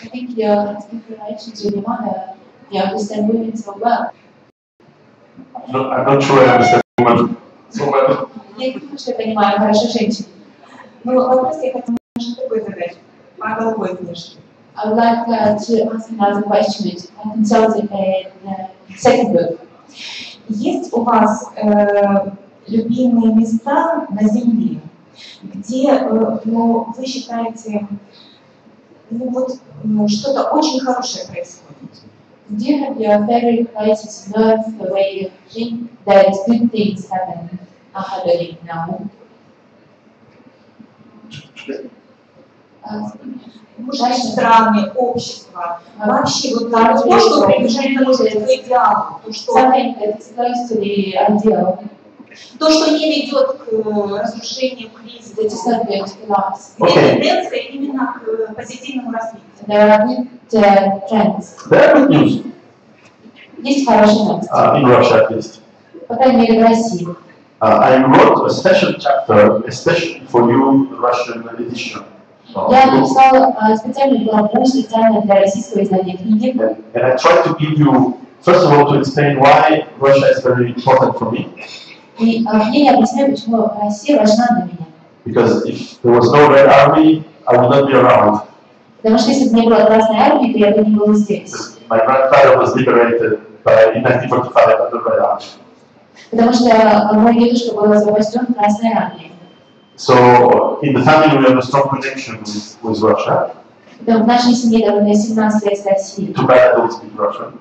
think your relations with your mother, you understand women so well. I'm not, I'm not sure I understand women so well. Я не думаю, что я понимаю хорошо женщин. Ну, вопрос я хотела немножко такой задать. Павел Возниш. I would like uh, to ask another question. I consulted a, a second book. Есть у вас э, любимые места на Земле, где э, ну, вы считаете, ну, вот, ну, что-то очень хорошее происходит? Have your favorite places on earth where you think that good things happen are happening now? Uh, быть, страны, общество, вообще вот то, что приближается к идеалу, то, что, something that is close to the ideal, то, что не ведет к э, разрушению, к that кризису, is not going to collapse. где Окей. тенденция именно к э, позитивному развитию. There are good uh, trends. There are good news, Есть хорошие новости, uh, in Russia at least. по крайней мере в России. Uh, I wrote a special chapter, especially for you, the Russian edition. Я а, специальную главу специально для российского издания книги. And I tried to give you, first of all, to explain why Russia is very important for me. И а, в ней я объясняю, почему Россия важна для меня. Because if there was no Red Army, I would not be around. Потому что если бы не было Красной Армии, то я бы не была здесь. Because my grandfather was liberated by, in 1945 under Red Army. Потому что а, мой дедушка был освобожден Красной Армией. So in the family, we have a strong connection with, with Russia. Поэтому в нашей семье довольно сильна связь с Россией. Too bad I don't speak Russian.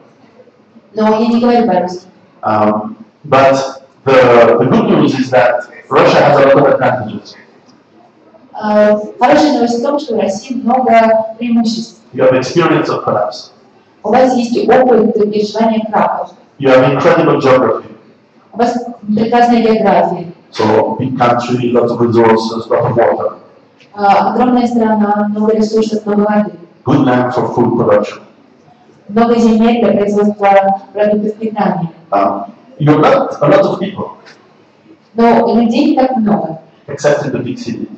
Но я не говорю по-русски. Um, but the, the good news is that Russia has a lot of advantages. Хорошая новость в том, что у России много преимуществ. You have experience of collapse. У вас есть опыт переживания крахов. You have incredible geography. У вас прекрасная география. So big country, lots of resources, lot of water. А, Огромная страна, много ресурсов, много воды. Good land for food production. Много земель для производства продуктов питания. Um, you have not a lot of people, Но людей не так много, except in the big cities.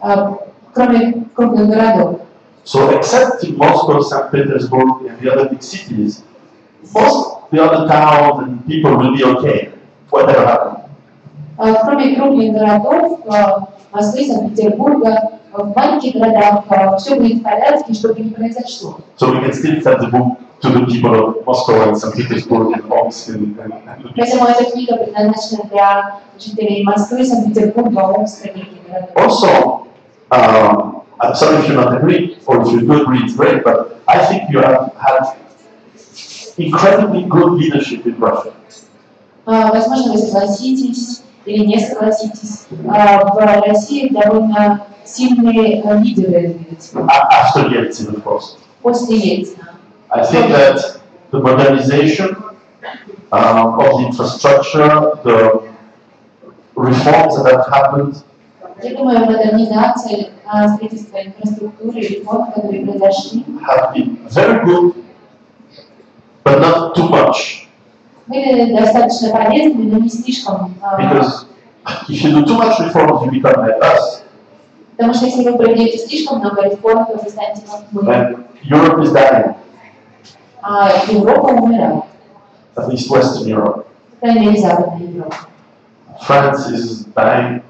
а, кроме крупных городов. So except in Moscow, St. Petersburg, and the other big cities, most the other towns and people will be okay, whatever happens. А, Кроме крупных городов, а, Москвы, Санкт-Петербурга, а, в маленьких городах все будет в порядке, что бы ни произошло. So we can still send the book to the people of Moscow and St. Petersburg and Omsk and, and, and Поэтому эта книга предназначена для жителей Москвы, Санкт-Петербурга, Омска, городов. Also, um, I'm sorry if you not agree, or if you do agree, it's great, but I think you have had incredibly good leadership in Russia. А, Возможно, вы согласитесь или не согласитесь. А, В России довольно сильные э, лидеры развились a- after Yeltsin, of course. после Ельцина. I think that the modernization um, of the infrastructure, the reforms that have happened, Я думаю, модернизация а, строительства инфраструктуры, реформы, которые произошли, have been very good, but not too much. были достаточно полезными, но не слишком. а, Because if you do too much reforms, you become like us. Потому что если вы проведете слишком много реформ, то вы станете как мы. And Europe is dying, А Европа умирает. at least Western Europe. По крайней мере, Западная Европа. France is dying,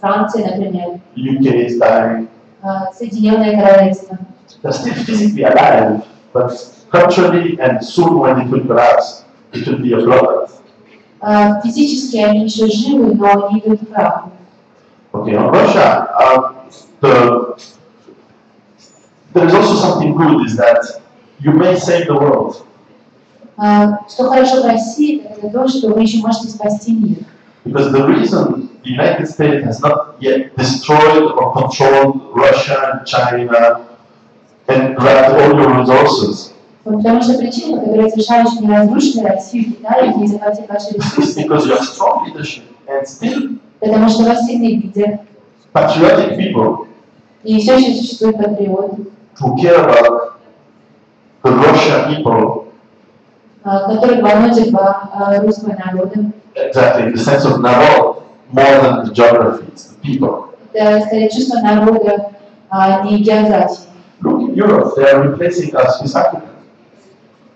Франция, например, UK is dying. а, Соединенное Королевство. They're still physically alive, but culturally and soon when it will collapse, it will be a bloodbath. А, Физически они еще живы, но они идут в крах. Okay, on Russia, um, the, there is also something good is that you may save the world, А, Что хорошо в России, так это то, что вы еще можете спасти мир. because the reason the United States has not yet destroyed or controlled Russia and China and grabbed all your resources Вот Потому что причина, по которой США еще не разрушили Россию, Китай, не захватили ваши ресурсы, because you have strong leadership and still потому что у вас сильный лидер, patriotic people и все еще существуют патриоты, who care about the Russian people а, которые волнуют судьба а, русского народа. exactly in the sense of narod more than the geography, it's the people. Это скорее чувство народа, а не географии. Look in Europe, they are replacing us with Africans.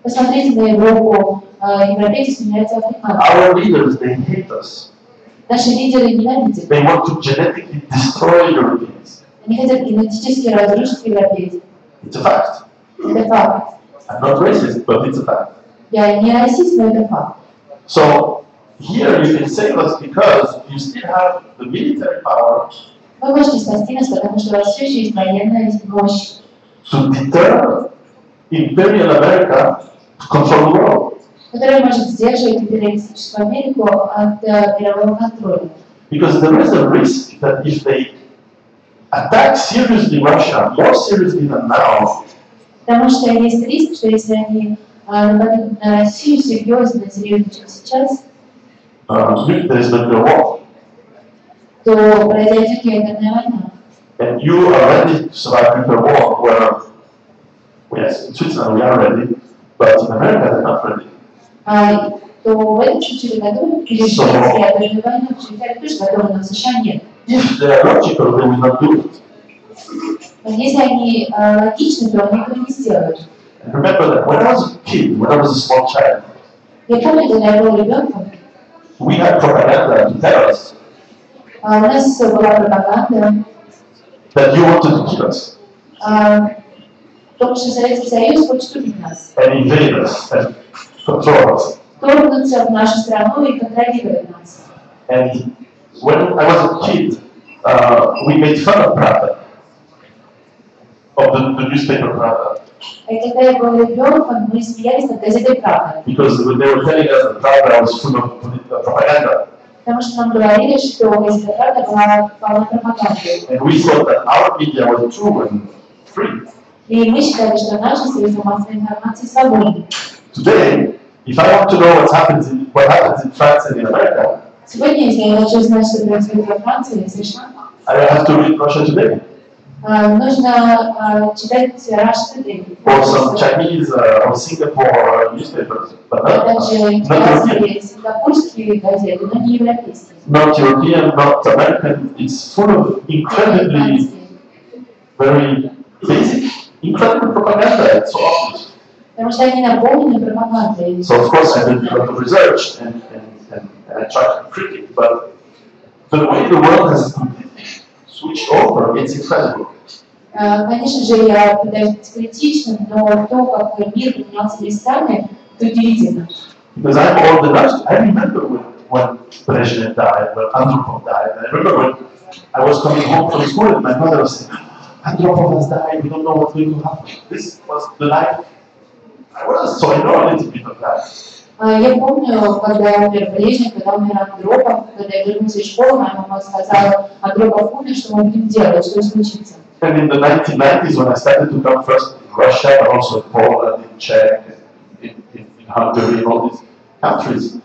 Посмотрите на Европу, а, европейцы сменяются африканцами. Our leaders, they hate us. Наши лидеры ненавидят. They want to genetically destroy Europeans. Они хотят генетически разрушить европейцев. It's a fact. Это факт. I'm not racist, but it's a fact. Я не расист, но это факт. So here you can save us because you still have the military power Вы можете спасти нас, потому что у вас все еще есть военная мощь, to deter Imperial America to control the world. которая может сдерживать империалистическую Америку от э, мирового контроля. Because there is a risk that if they attack seriously Russia, more seriously than now, Потому что есть риск, что если они э, нападут на Россию серьезно, серьезнее, чем сейчас, uh, there is nuclear war. то произойдет ядерная война. And you are ready to survive nuclear war, where, yes, in Switzerland we are ready, but in America they're not ready. А, то в этом случае вы готовы пережить ядерную войну, в Швейцарии тоже готовы, но в США нет. If they are logical, they will not do it. Но если они э, логичны, то они этого не сделают. And remember that when I was a kid, when I was a small child, Я помню, когда я был ребенком, we had propaganda to tell us а, у нас была пропаганда that you wanted to kill us а, Dobrze zarejestrujesz podsztuki. And us. Вторгнуться в нашу страну и контролировать нас. And when I was a kid, uh, we made fun of Pravda, of the, the newspaper Pravda. Because they were telling us that Pravda was full of propaganda. And we thought that our media was true and free. И мы считали, что наши средства массовой информации свободны. Today, if I want to know what happens in, what happens in France and in America, Сегодня, если я хочу знать, что происходит во Франции или в США, I have to read Russia Today а, нужно а, читать Rush Today. or some Chinese uh, or Singapore newspapers, but not, Также not European, китайские, сингапурские газеты, но не европейские. not European, not American. It's full of incredibly Американские. very basic, incredible propaganda. It's so obvious. Потому что они наполнены пропагандой. So of course I did a lot of research and, and, and, and I tried to critique, but the way the world has completely switched over, it's incredible. А, Конечно же, я пытаюсь быть критичным, но то, как мир поменялся местами, это удивительно. Because I'm old enough, I remember when, when Brezhnev died, when Andropov died. I remember when I was coming home from school and my mother was saying, Andropov has died, we don't know what's going to happen. This was the life. I was, so know a little bit of that. А, Я помню, когда я умер Брежнев, когда умер Андропов, когда я вернулся из школы, моя мама сказала, Андропов умер, что мы будем делать, что случится. And in the 1990s, when I started to come first in Russia, but also in Poland, in Czech, in, in, in Hungary, in all these countries,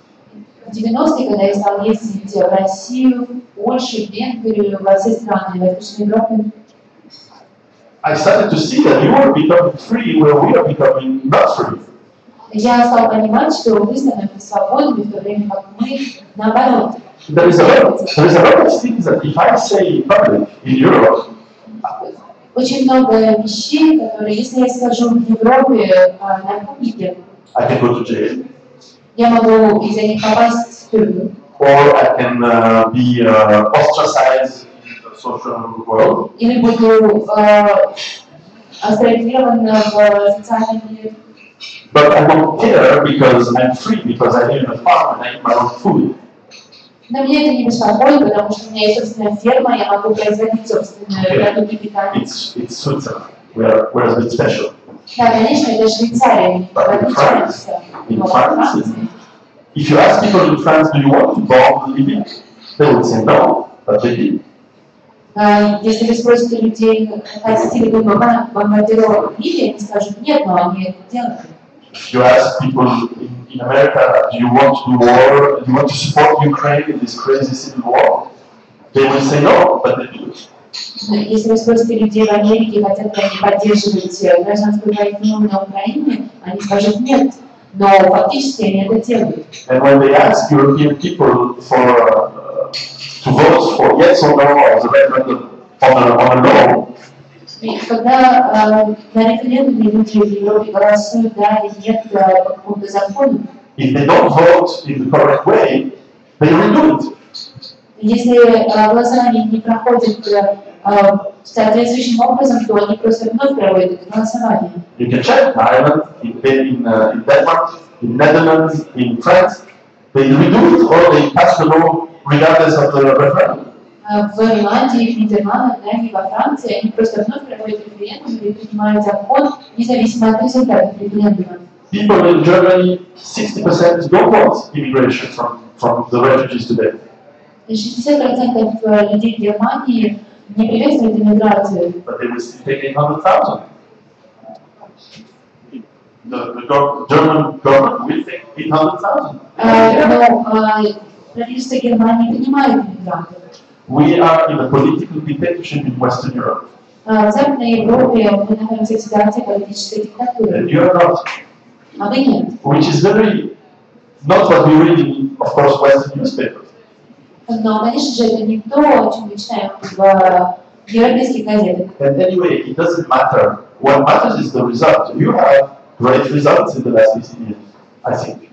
В 90-е, когда я стала ездить в Россию, в Польшу, в Венгрию, во все страны Восточной Европы, I started to see that you are becoming free where we are becoming not free. я стала понимать, что вы становитесь свободными, в то время как мы наоборот. There is a lot, there is a lot of things that if I say in public in Europe, Очень много вещей, которые, если я скажу в Европе а, на публике, I can go to jail, я могу из-за них попасть в тюрьму. or I can uh, be uh, ostracized in the social world. But I don't care because I'm free, because I live in a farm and I eat my own food. Но. It's, it's Switzerland. We're, we're a bit special. But in France, in France, if you ask people in France, do you want to bomb Libya? They would say no, but they did. Э, если вы спросите людей, хотите ли вы бомба- бомбардировать Ливию, они скажут нет, но они это делают. You ask people in, in America, do you want to do war? Do you want to support Ukraine in this crazy civil war? They will say no, but they do. Если вы спросите людей в Америке, хотят ли они поддерживать э, гражданскую войну на Украине, они скажут нет. Но фактически они это делают. And when they ask European people for uh, to vote for yes or no as a referendum on a, on a no, И когда э, на референдуме люди в Европе голосуют да или нет э, по какому-то закону, if they don't vote in the correct way, they redo it. если э, голосование не проходит э, э, соответствующим образом, то они просто вновь проводят это голосование. You can check in Ireland, in, in, uh, in Denmark, in Netherlands, in France. They redo it or they pass the law regardless of the referendum. Э, В Ирландии, в Нидерландах, да, и во Франции они просто вновь проводят референдум и принимают закон, независимо от результатов референдума. People in Germany, 60% don't want immigration from, from the refugees today. И 60% э, людей в Германии не приветствуют иммиграцию, but they will still take 800,000. The, the gov- German government will take 800,000. Э, но э, правительство Германии принимает иммигрантов. We are in a political dictatorship in Western Europe, Э, В Западной Европе мы находимся в ситуации политической диктатуры, and you are not, а вы нет. which is very not what we read in, of course, Western newspapers. Но, конечно же, это не то, о чем мы читаем в э, европейских газетах. And anyway, it doesn't matter. What matters is the result. You have great results in the last 15 years, I think.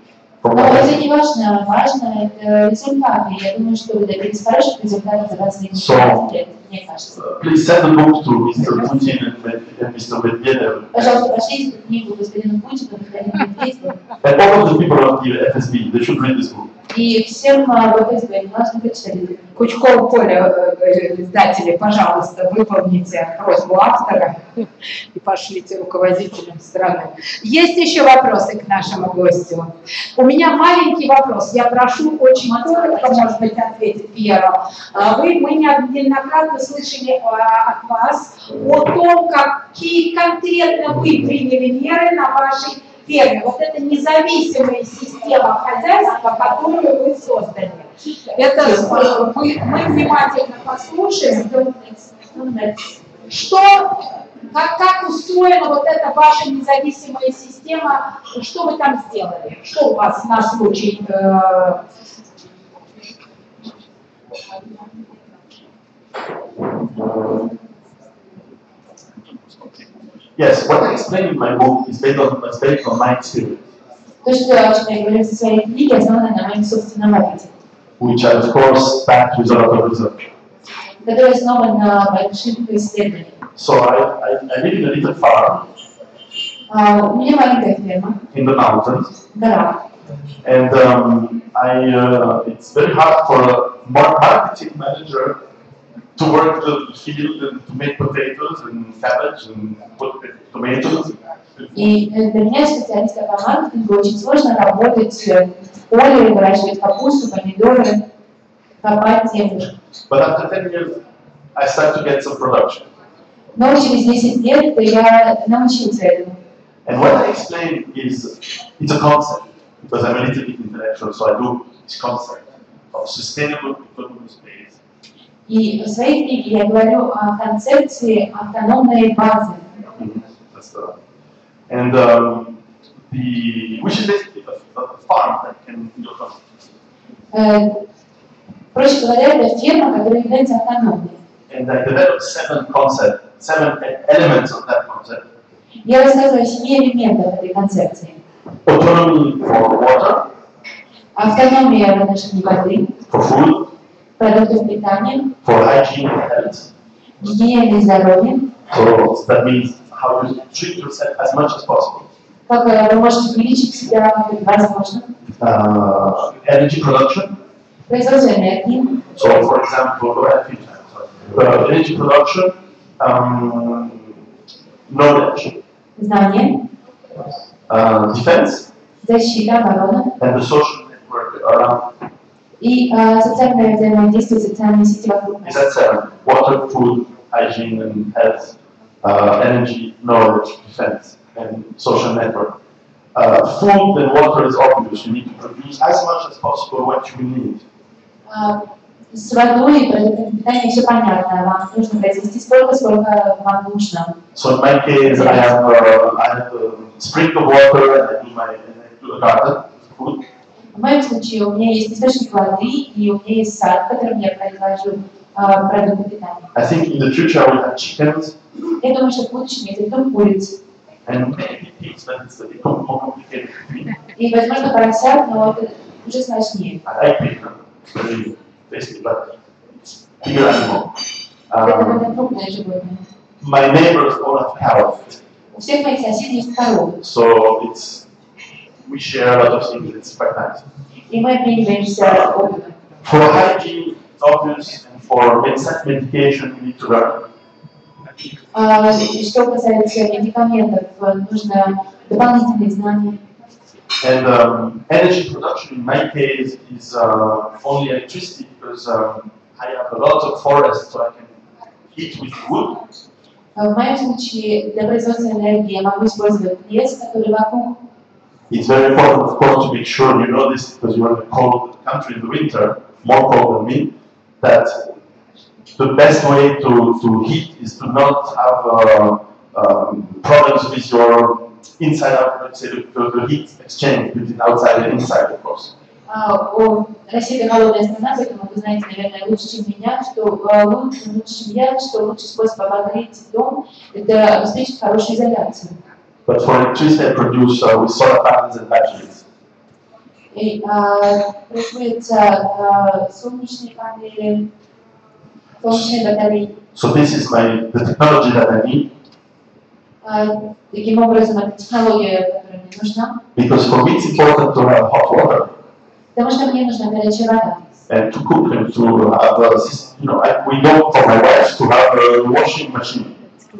Не важно, важно это результаты. Я думаю, что вы добились хороших результатов за последние So- 15 лет, мне кажется. Please send a book to Mr. Putin and, Mr. Medvedev Пожалуйста, пошлите эту книгу господину Путину, господину Медведеву. and all of the people on the FSB. They should read this book. И всем в ФСБ не важно прочитать эту книгу. Кучков Коля, издатели, пожалуйста, выполните просьбу автора и пошлите руководителям страны. Есть еще вопросы к нашему гостю? У меня маленький вопрос. Я прошу очень коротко, может быть, ответить Пьеро. А Вы, мы не- неоднократно слышали а, от вас о том, какие конкретно вы приняли меры на вашей ферме. Вот это независимая система хозяйства, которую вы создали. Это мы, мы внимательно послушаем, что, как, как устроена вот эта ваша независимая система, что вы там сделали, что у вас на случай э, Yes, what I explain in my book is based on, is based on my experience. Which I, of course, back with a lot of research. So I, I, I live in a little farm. In the mountains. And um, I, uh, it's very hard for a marketing manager to work the field and to make potatoes and cabbage and put the tomatoes. И э, для меня, специалиста по маркетингу, очень сложно работать э, в поле, выращивать капусту, помидоры, копать землю. But after 10 years, I start to get some production. Но через 10 лет я научился этому. And what I explain is, it's a concept, because I'm a little bit intellectual, so I do this concept of sustainable autonomous base. И в своей книге я говорю о концепции автономной базы. And um, the, which is basically a, a farm that can autonomous. Э, Проще говоря, это ферма, которая является автономной. And I developed seven concepts, seven elements of that concept. Я рассказываю о семи элементах этой концепции. Autonomy for water, Автономия в отношении воды, for food, продуктов питания, for hygiene and health. гигиены и здоровья, So that means how you treat yourself as much as possible. как э, вы можете увеличить себя как возможно, Uh, energy production. производство энергии, So, for example, go ahead, Peter. Sorry. Uh, energy production, um, knowledge, знания, uh, defense, защита, оборона and the social network around. и э, социальное взаимодействие, социальные сети вокруг Is нас. that seven? Water, food, hygiene, and health, uh, energy, knowledge, defense, and social network. Uh, food and water is obvious. You need to produce as much as possible what you need. А, С водой и продуктами питания все понятно. Вам нужно произвести столько, сколько вам нужно. So in my case, I have uh, I have a spring of water and I do my and I do a garden, food. В моем случае у меня есть источник воды, и у меня есть сад, в котором я произвожу а, продукты питания. I think in the future I will have chickens Я думаю, что в будущем я заведу куриц. and maybe pigs, but it's a bit more complicated to feed. И, возможно, поросят, но это уже сложнее. I like pig, it's very tasty, but it's bigger animal. Это Um, my neighbors all have cows, У всех моих соседей есть коровы, so it's we share a lot of things. It's quite nice. и мы обмениваемся опытом. For hygiene, it's obvious, and for med- medication, you need to learn. А, и что касается медикаментов, э, нужно дополнительные знания. And um, energy production in my case is uh, only electricity because um, I have a lot of forest, so I can heat with wood. А В моем случае для производства энергии я могу использовать лес, который вокруг. It's very important, of course, to make sure you know this because you're in a cold country in the winter, more cold than me, that the best way to, to heat is to not have uh, um, problems with your inside out, let's say, the, the, the heat exchange between outside and inside, of course. А, о, Россия это холодная страна, поэтому вы знаете, наверное, лучше, чем меня, что а, лучше, лучше, чем я, что лучший способ обогреть дом – это обеспечить хорошую изоляцию. But for electricity, I produce uh, with solar panels and batteries. И а, производятся а, солнечные панели, солнечные батареи. So this is my the technology that I need А, таким образом, это технология, которая мне нужна, because for me it's important to have hot water потому что мне нужна горячая вода. and to cook and to have a, sys- you know I, we know for my wife to have a washing machine. А,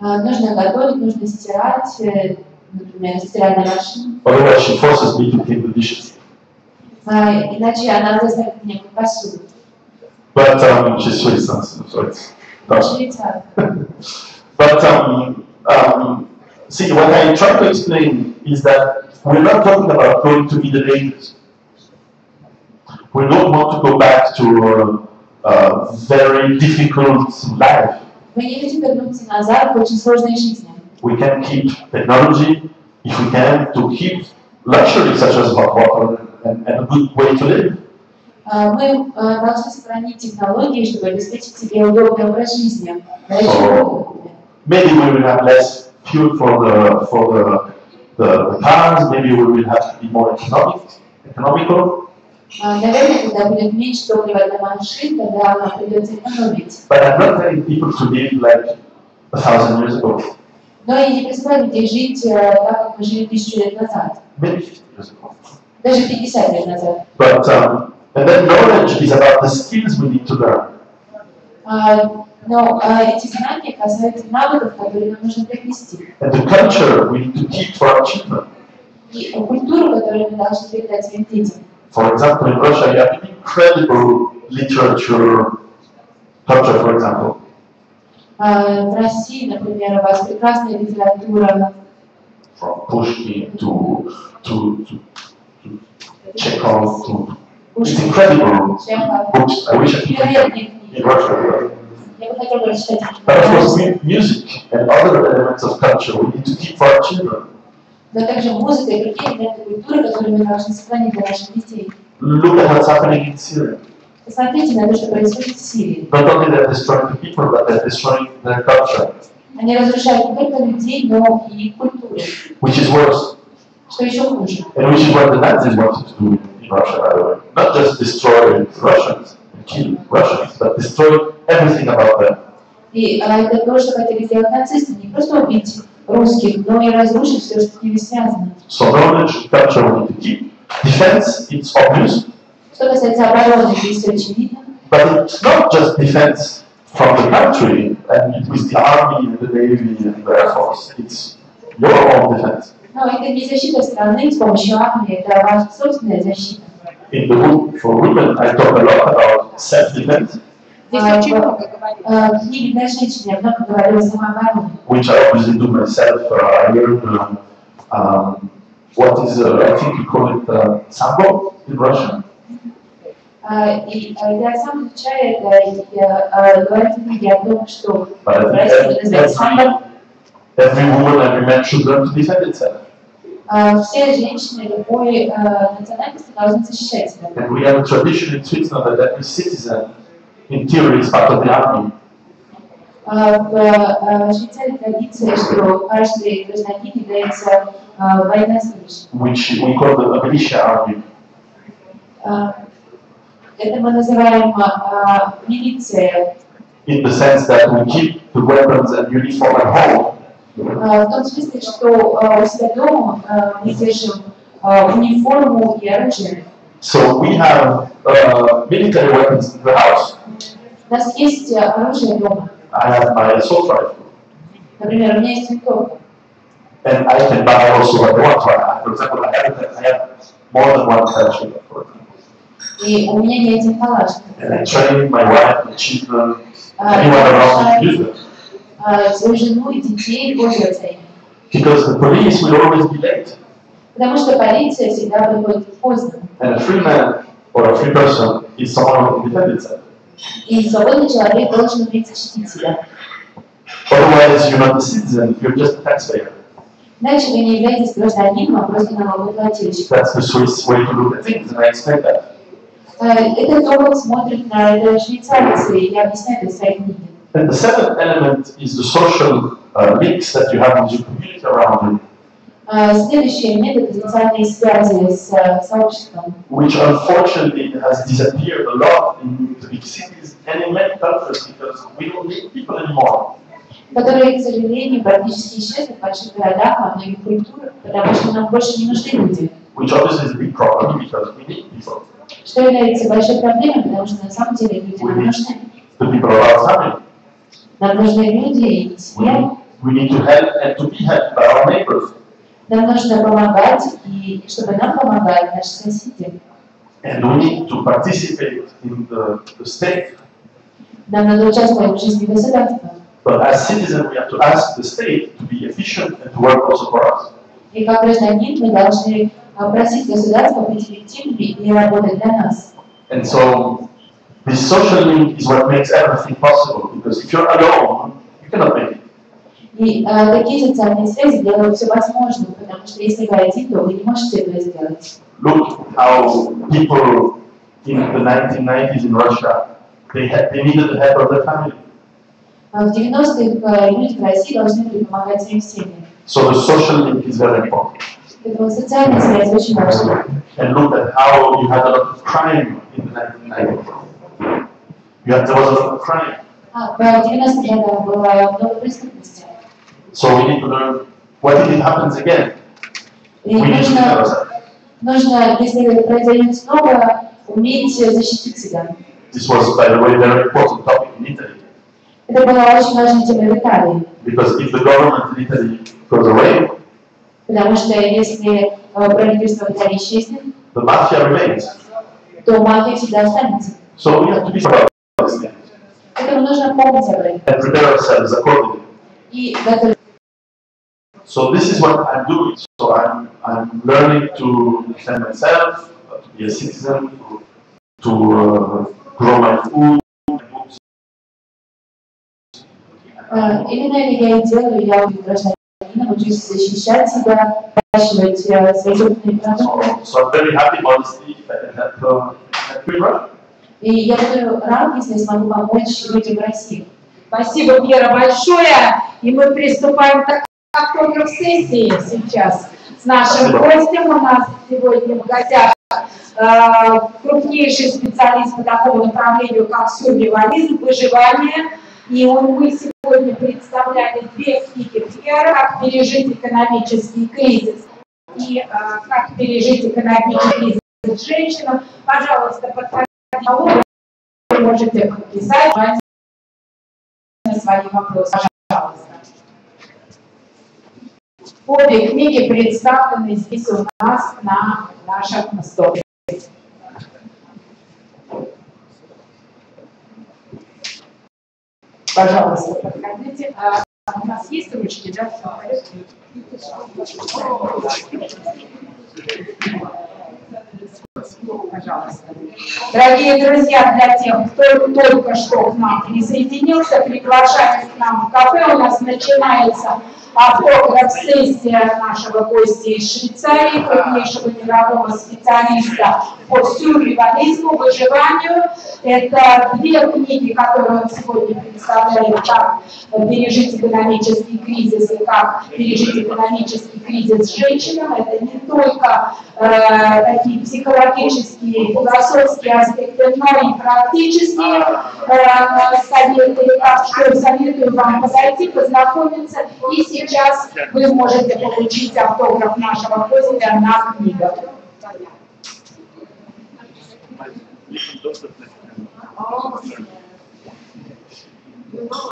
нужно готовить, нужно стирать, э, например, стиральная машина. Otherwise she forces me to clean the dishes. А, иначе она заставит меня мыть посуду. But um, she's Swiss, so so it's tough. Швейцар. But um, um, see, what I try to explain is that we're not talking about going to Middle Ages. We don't want to go back to a, a very difficult life. Мы не хотим вернуться назад к очень сложной жизни. We can keep technology, if we can, to keep luxury such as hot water and, and a good way to live. А, Мы а, должны сохранить технологии, чтобы обеспечить себе удобный образ жизни. горячие воды. Maybe we will have less fuel for the for the, the, the cars. Maybe we will have to be more economic, economical. А, Наверное, когда будет меньше топлива для машин, тогда нам придется экономить. But I'm not telling people to live like a thousand years ago, Но и не представите жить э, как мы жили тысячу лет назад, maybe 50 years ago. даже 50 лет назад. But um, and then knowledge is about the skills we need to learn. А, Но а, эти знания касаются навыков, которые нам нужно приобрести. And the culture we need to keep for our children. И культуру, которую мы должны передать своим детям. For example, in Russia, you have an incredible literature culture, for example. А, В России, например, у вас прекрасная литература, From Pushkin to, to, to, to Chekhov to. It's Пушкин, incredible Чехов, books. I wish I could read them невероятные in книги. Russia. Я бы хотела прочитать их. But of course, mu- music and other elements of culture we need to keep for our children. Но также музыка и другие элементы культуры, которые мы должны сохранить для наших детей. Look at what's happening in Syria. Посмотрите на то, что происходит в Сирии. Not only they're destroying the people, but they're destroying their culture, Они разрушают не только людей, но и культуру, which is worse. что еще хуже. And which is what the Nazis wanted to do in Russia, by the way. Not just destroy Russians and kill Russians, but destroy everything about them. И а, это то, что хотели сделать нацисты, не просто убить русских, но и разрушить все, что с ними связано. So knowledge, culture we need to keep. Defense, it's obvious, Что касается обороны, здесь очевидно. but it's not just defense from the country and with the army and the navy and the air force. It's your own defense. Но это не защита страны с помощью армии, это ваша собственная защита. In the book for women, I talk a lot about self-defense, Здесь А, очень в- много говорили. А, В книге для женщин я много говорила о самообороне. which I obviously do myself. Uh, I learned um, um, what is, uh, I think you call it uh, sambo in Russian. А, И а, я сам изучаю это, и я а, говорю в книге о том, что But I в think России every, это называется самбо. every woman, every man should learn to defend itself. А, Все женщины любой а, национальности должны защищать себя. And we have a tradition in Switzerland that every citizen, in theory, is part of the army. А, В а, Швейцарии традиция, что каждый гражданин является а, военнослужащим. which we call the militia army. А, Это мы называем а, милиция, In the sense that we keep the weapons and uniform at home, А, в том смысле, что а, у себя дома а, мы держим а, униформу и оружие. so we have uh, military weapons in the house. У нас есть а, оружие дома. I have my assault rifle, Например, у меня есть винтовка. and I can buy also a one rifle. For example, I have, I have more than one Kalashnikov. for example. И у меня есть один калаш. And I train my wife, my children, А, anyone around to use а, свою жену и детей пользоваться ими. Because the police will always be late. Потому что полиция всегда приходит поздно. And a free man or a free person is someone who can defend himself. И свободный человек должен уметь защитить себя. Otherwise, you're not a citizen, you're just a taxpayer. Иначе вы не являетесь гражданином, а просто налогоплательщиком. That's the Swiss way to look at things, and I expect that. А, Этот опыт смотрит на это швейцарцы, и я объясняю это в своей книге. And the seventh element is the social uh, links that you have with your community around you, А, Следующий элемент – это социальные связи с э, сообществом, which unfortunately has disappeared a lot in because we don't need people anymore. которые, к сожалению, практически исчезли в больших городах, во многих культурах, потому что нам больше не нужны люди. Which obviously is a big problem because we need people. Что является большой проблемой, потому что на самом деле люди нам нужны. The people of our family. Нам нужны люди и семья. we need to help and to be helped by our neighbors. Нам нужно помогать, и чтобы нам помогали наши соседи. And we need to participate in the, the state. Нам надо участвовать в жизни государства. But as citizens, we have to ask the state to be efficient and to work also for us. И как гражданин мы должны а, просить государства быть эффективными и работать для нас. And so this social link is what makes everything possible because if you're alone, you cannot make it. И а, такие социальные связи делают все возможным, потому что если вы один, то вы не можете этого сделать. Look how people in the 1990s in Russia, they, had, they needed the help of their family. А в 90-х а, люди в России должны были помогать своим семьям. So the social link is very important. Поэтому социальная связь очень важна. And look at how you had a lot of crime in the 1990s. You had, there was a lot of crime. А, в 90-х годах было много преступности. So we need to learn what if it happens again. И We need to нужно, ourselves. нужно, если это произойдет снова, уметь защитить себя. This was, by the way, a very important topic in Italy. Это была очень важная тема в Италии, because if the government in Italy goes away, потому что если э, правительство в Италии исчезнет, the mafia remains. то мафия всегда останется. So we have to be about these things Поэтому нужно помнить об этом and prepare ourselves accordingly. и готовиться. So this is what I'm doing. So I'm, I'm learning to defend myself, uh, to be a citizen, to, to uh, grow my food, my books. Э, Именно это я и делаю, я учу гражданина, учусь защищать себя, выращивать э, свои собственные продукты. So, I'm very happy, honestly, if I can help, uh, help. И я буду рад, если смогу помочь людям в России. Спасибо, Вера, большое. И мы приступаем к автограф-сессии сейчас с нашим гостем. У нас сегодня в гостях э, крупнейший специалист по такому направлению, как сюрреализм, выживание. И он, мы сегодня представляли две спикер как пережить экономический кризис и э, как пережить экономический кризис женщинам. Пожалуйста, подходите вы можете подписать свои вопросы, пожалуйста. Обе книги представлены здесь у нас на нашем столе. Пожалуйста, подходите. А, у нас есть ручки, да? Пожалуйста. Дорогие друзья, для тех, кто только что к нам присоединился, приглашаю к нам в кафе. У нас начинается автограф-сессия нашего гостя из Швейцарии, крупнейшего мирового специалиста по сюрреализму, выживанию. Это две книги, которые он сегодня представляет, как пережить экономический кризис и как пережить экономический кризис с женщинами. Это не только э, такие психологические, философские аспекты, но и практические э, советы. Так что советую вам подойти, познакомиться. И Сейчас вы можете получить автограф нашего гостя на книгу.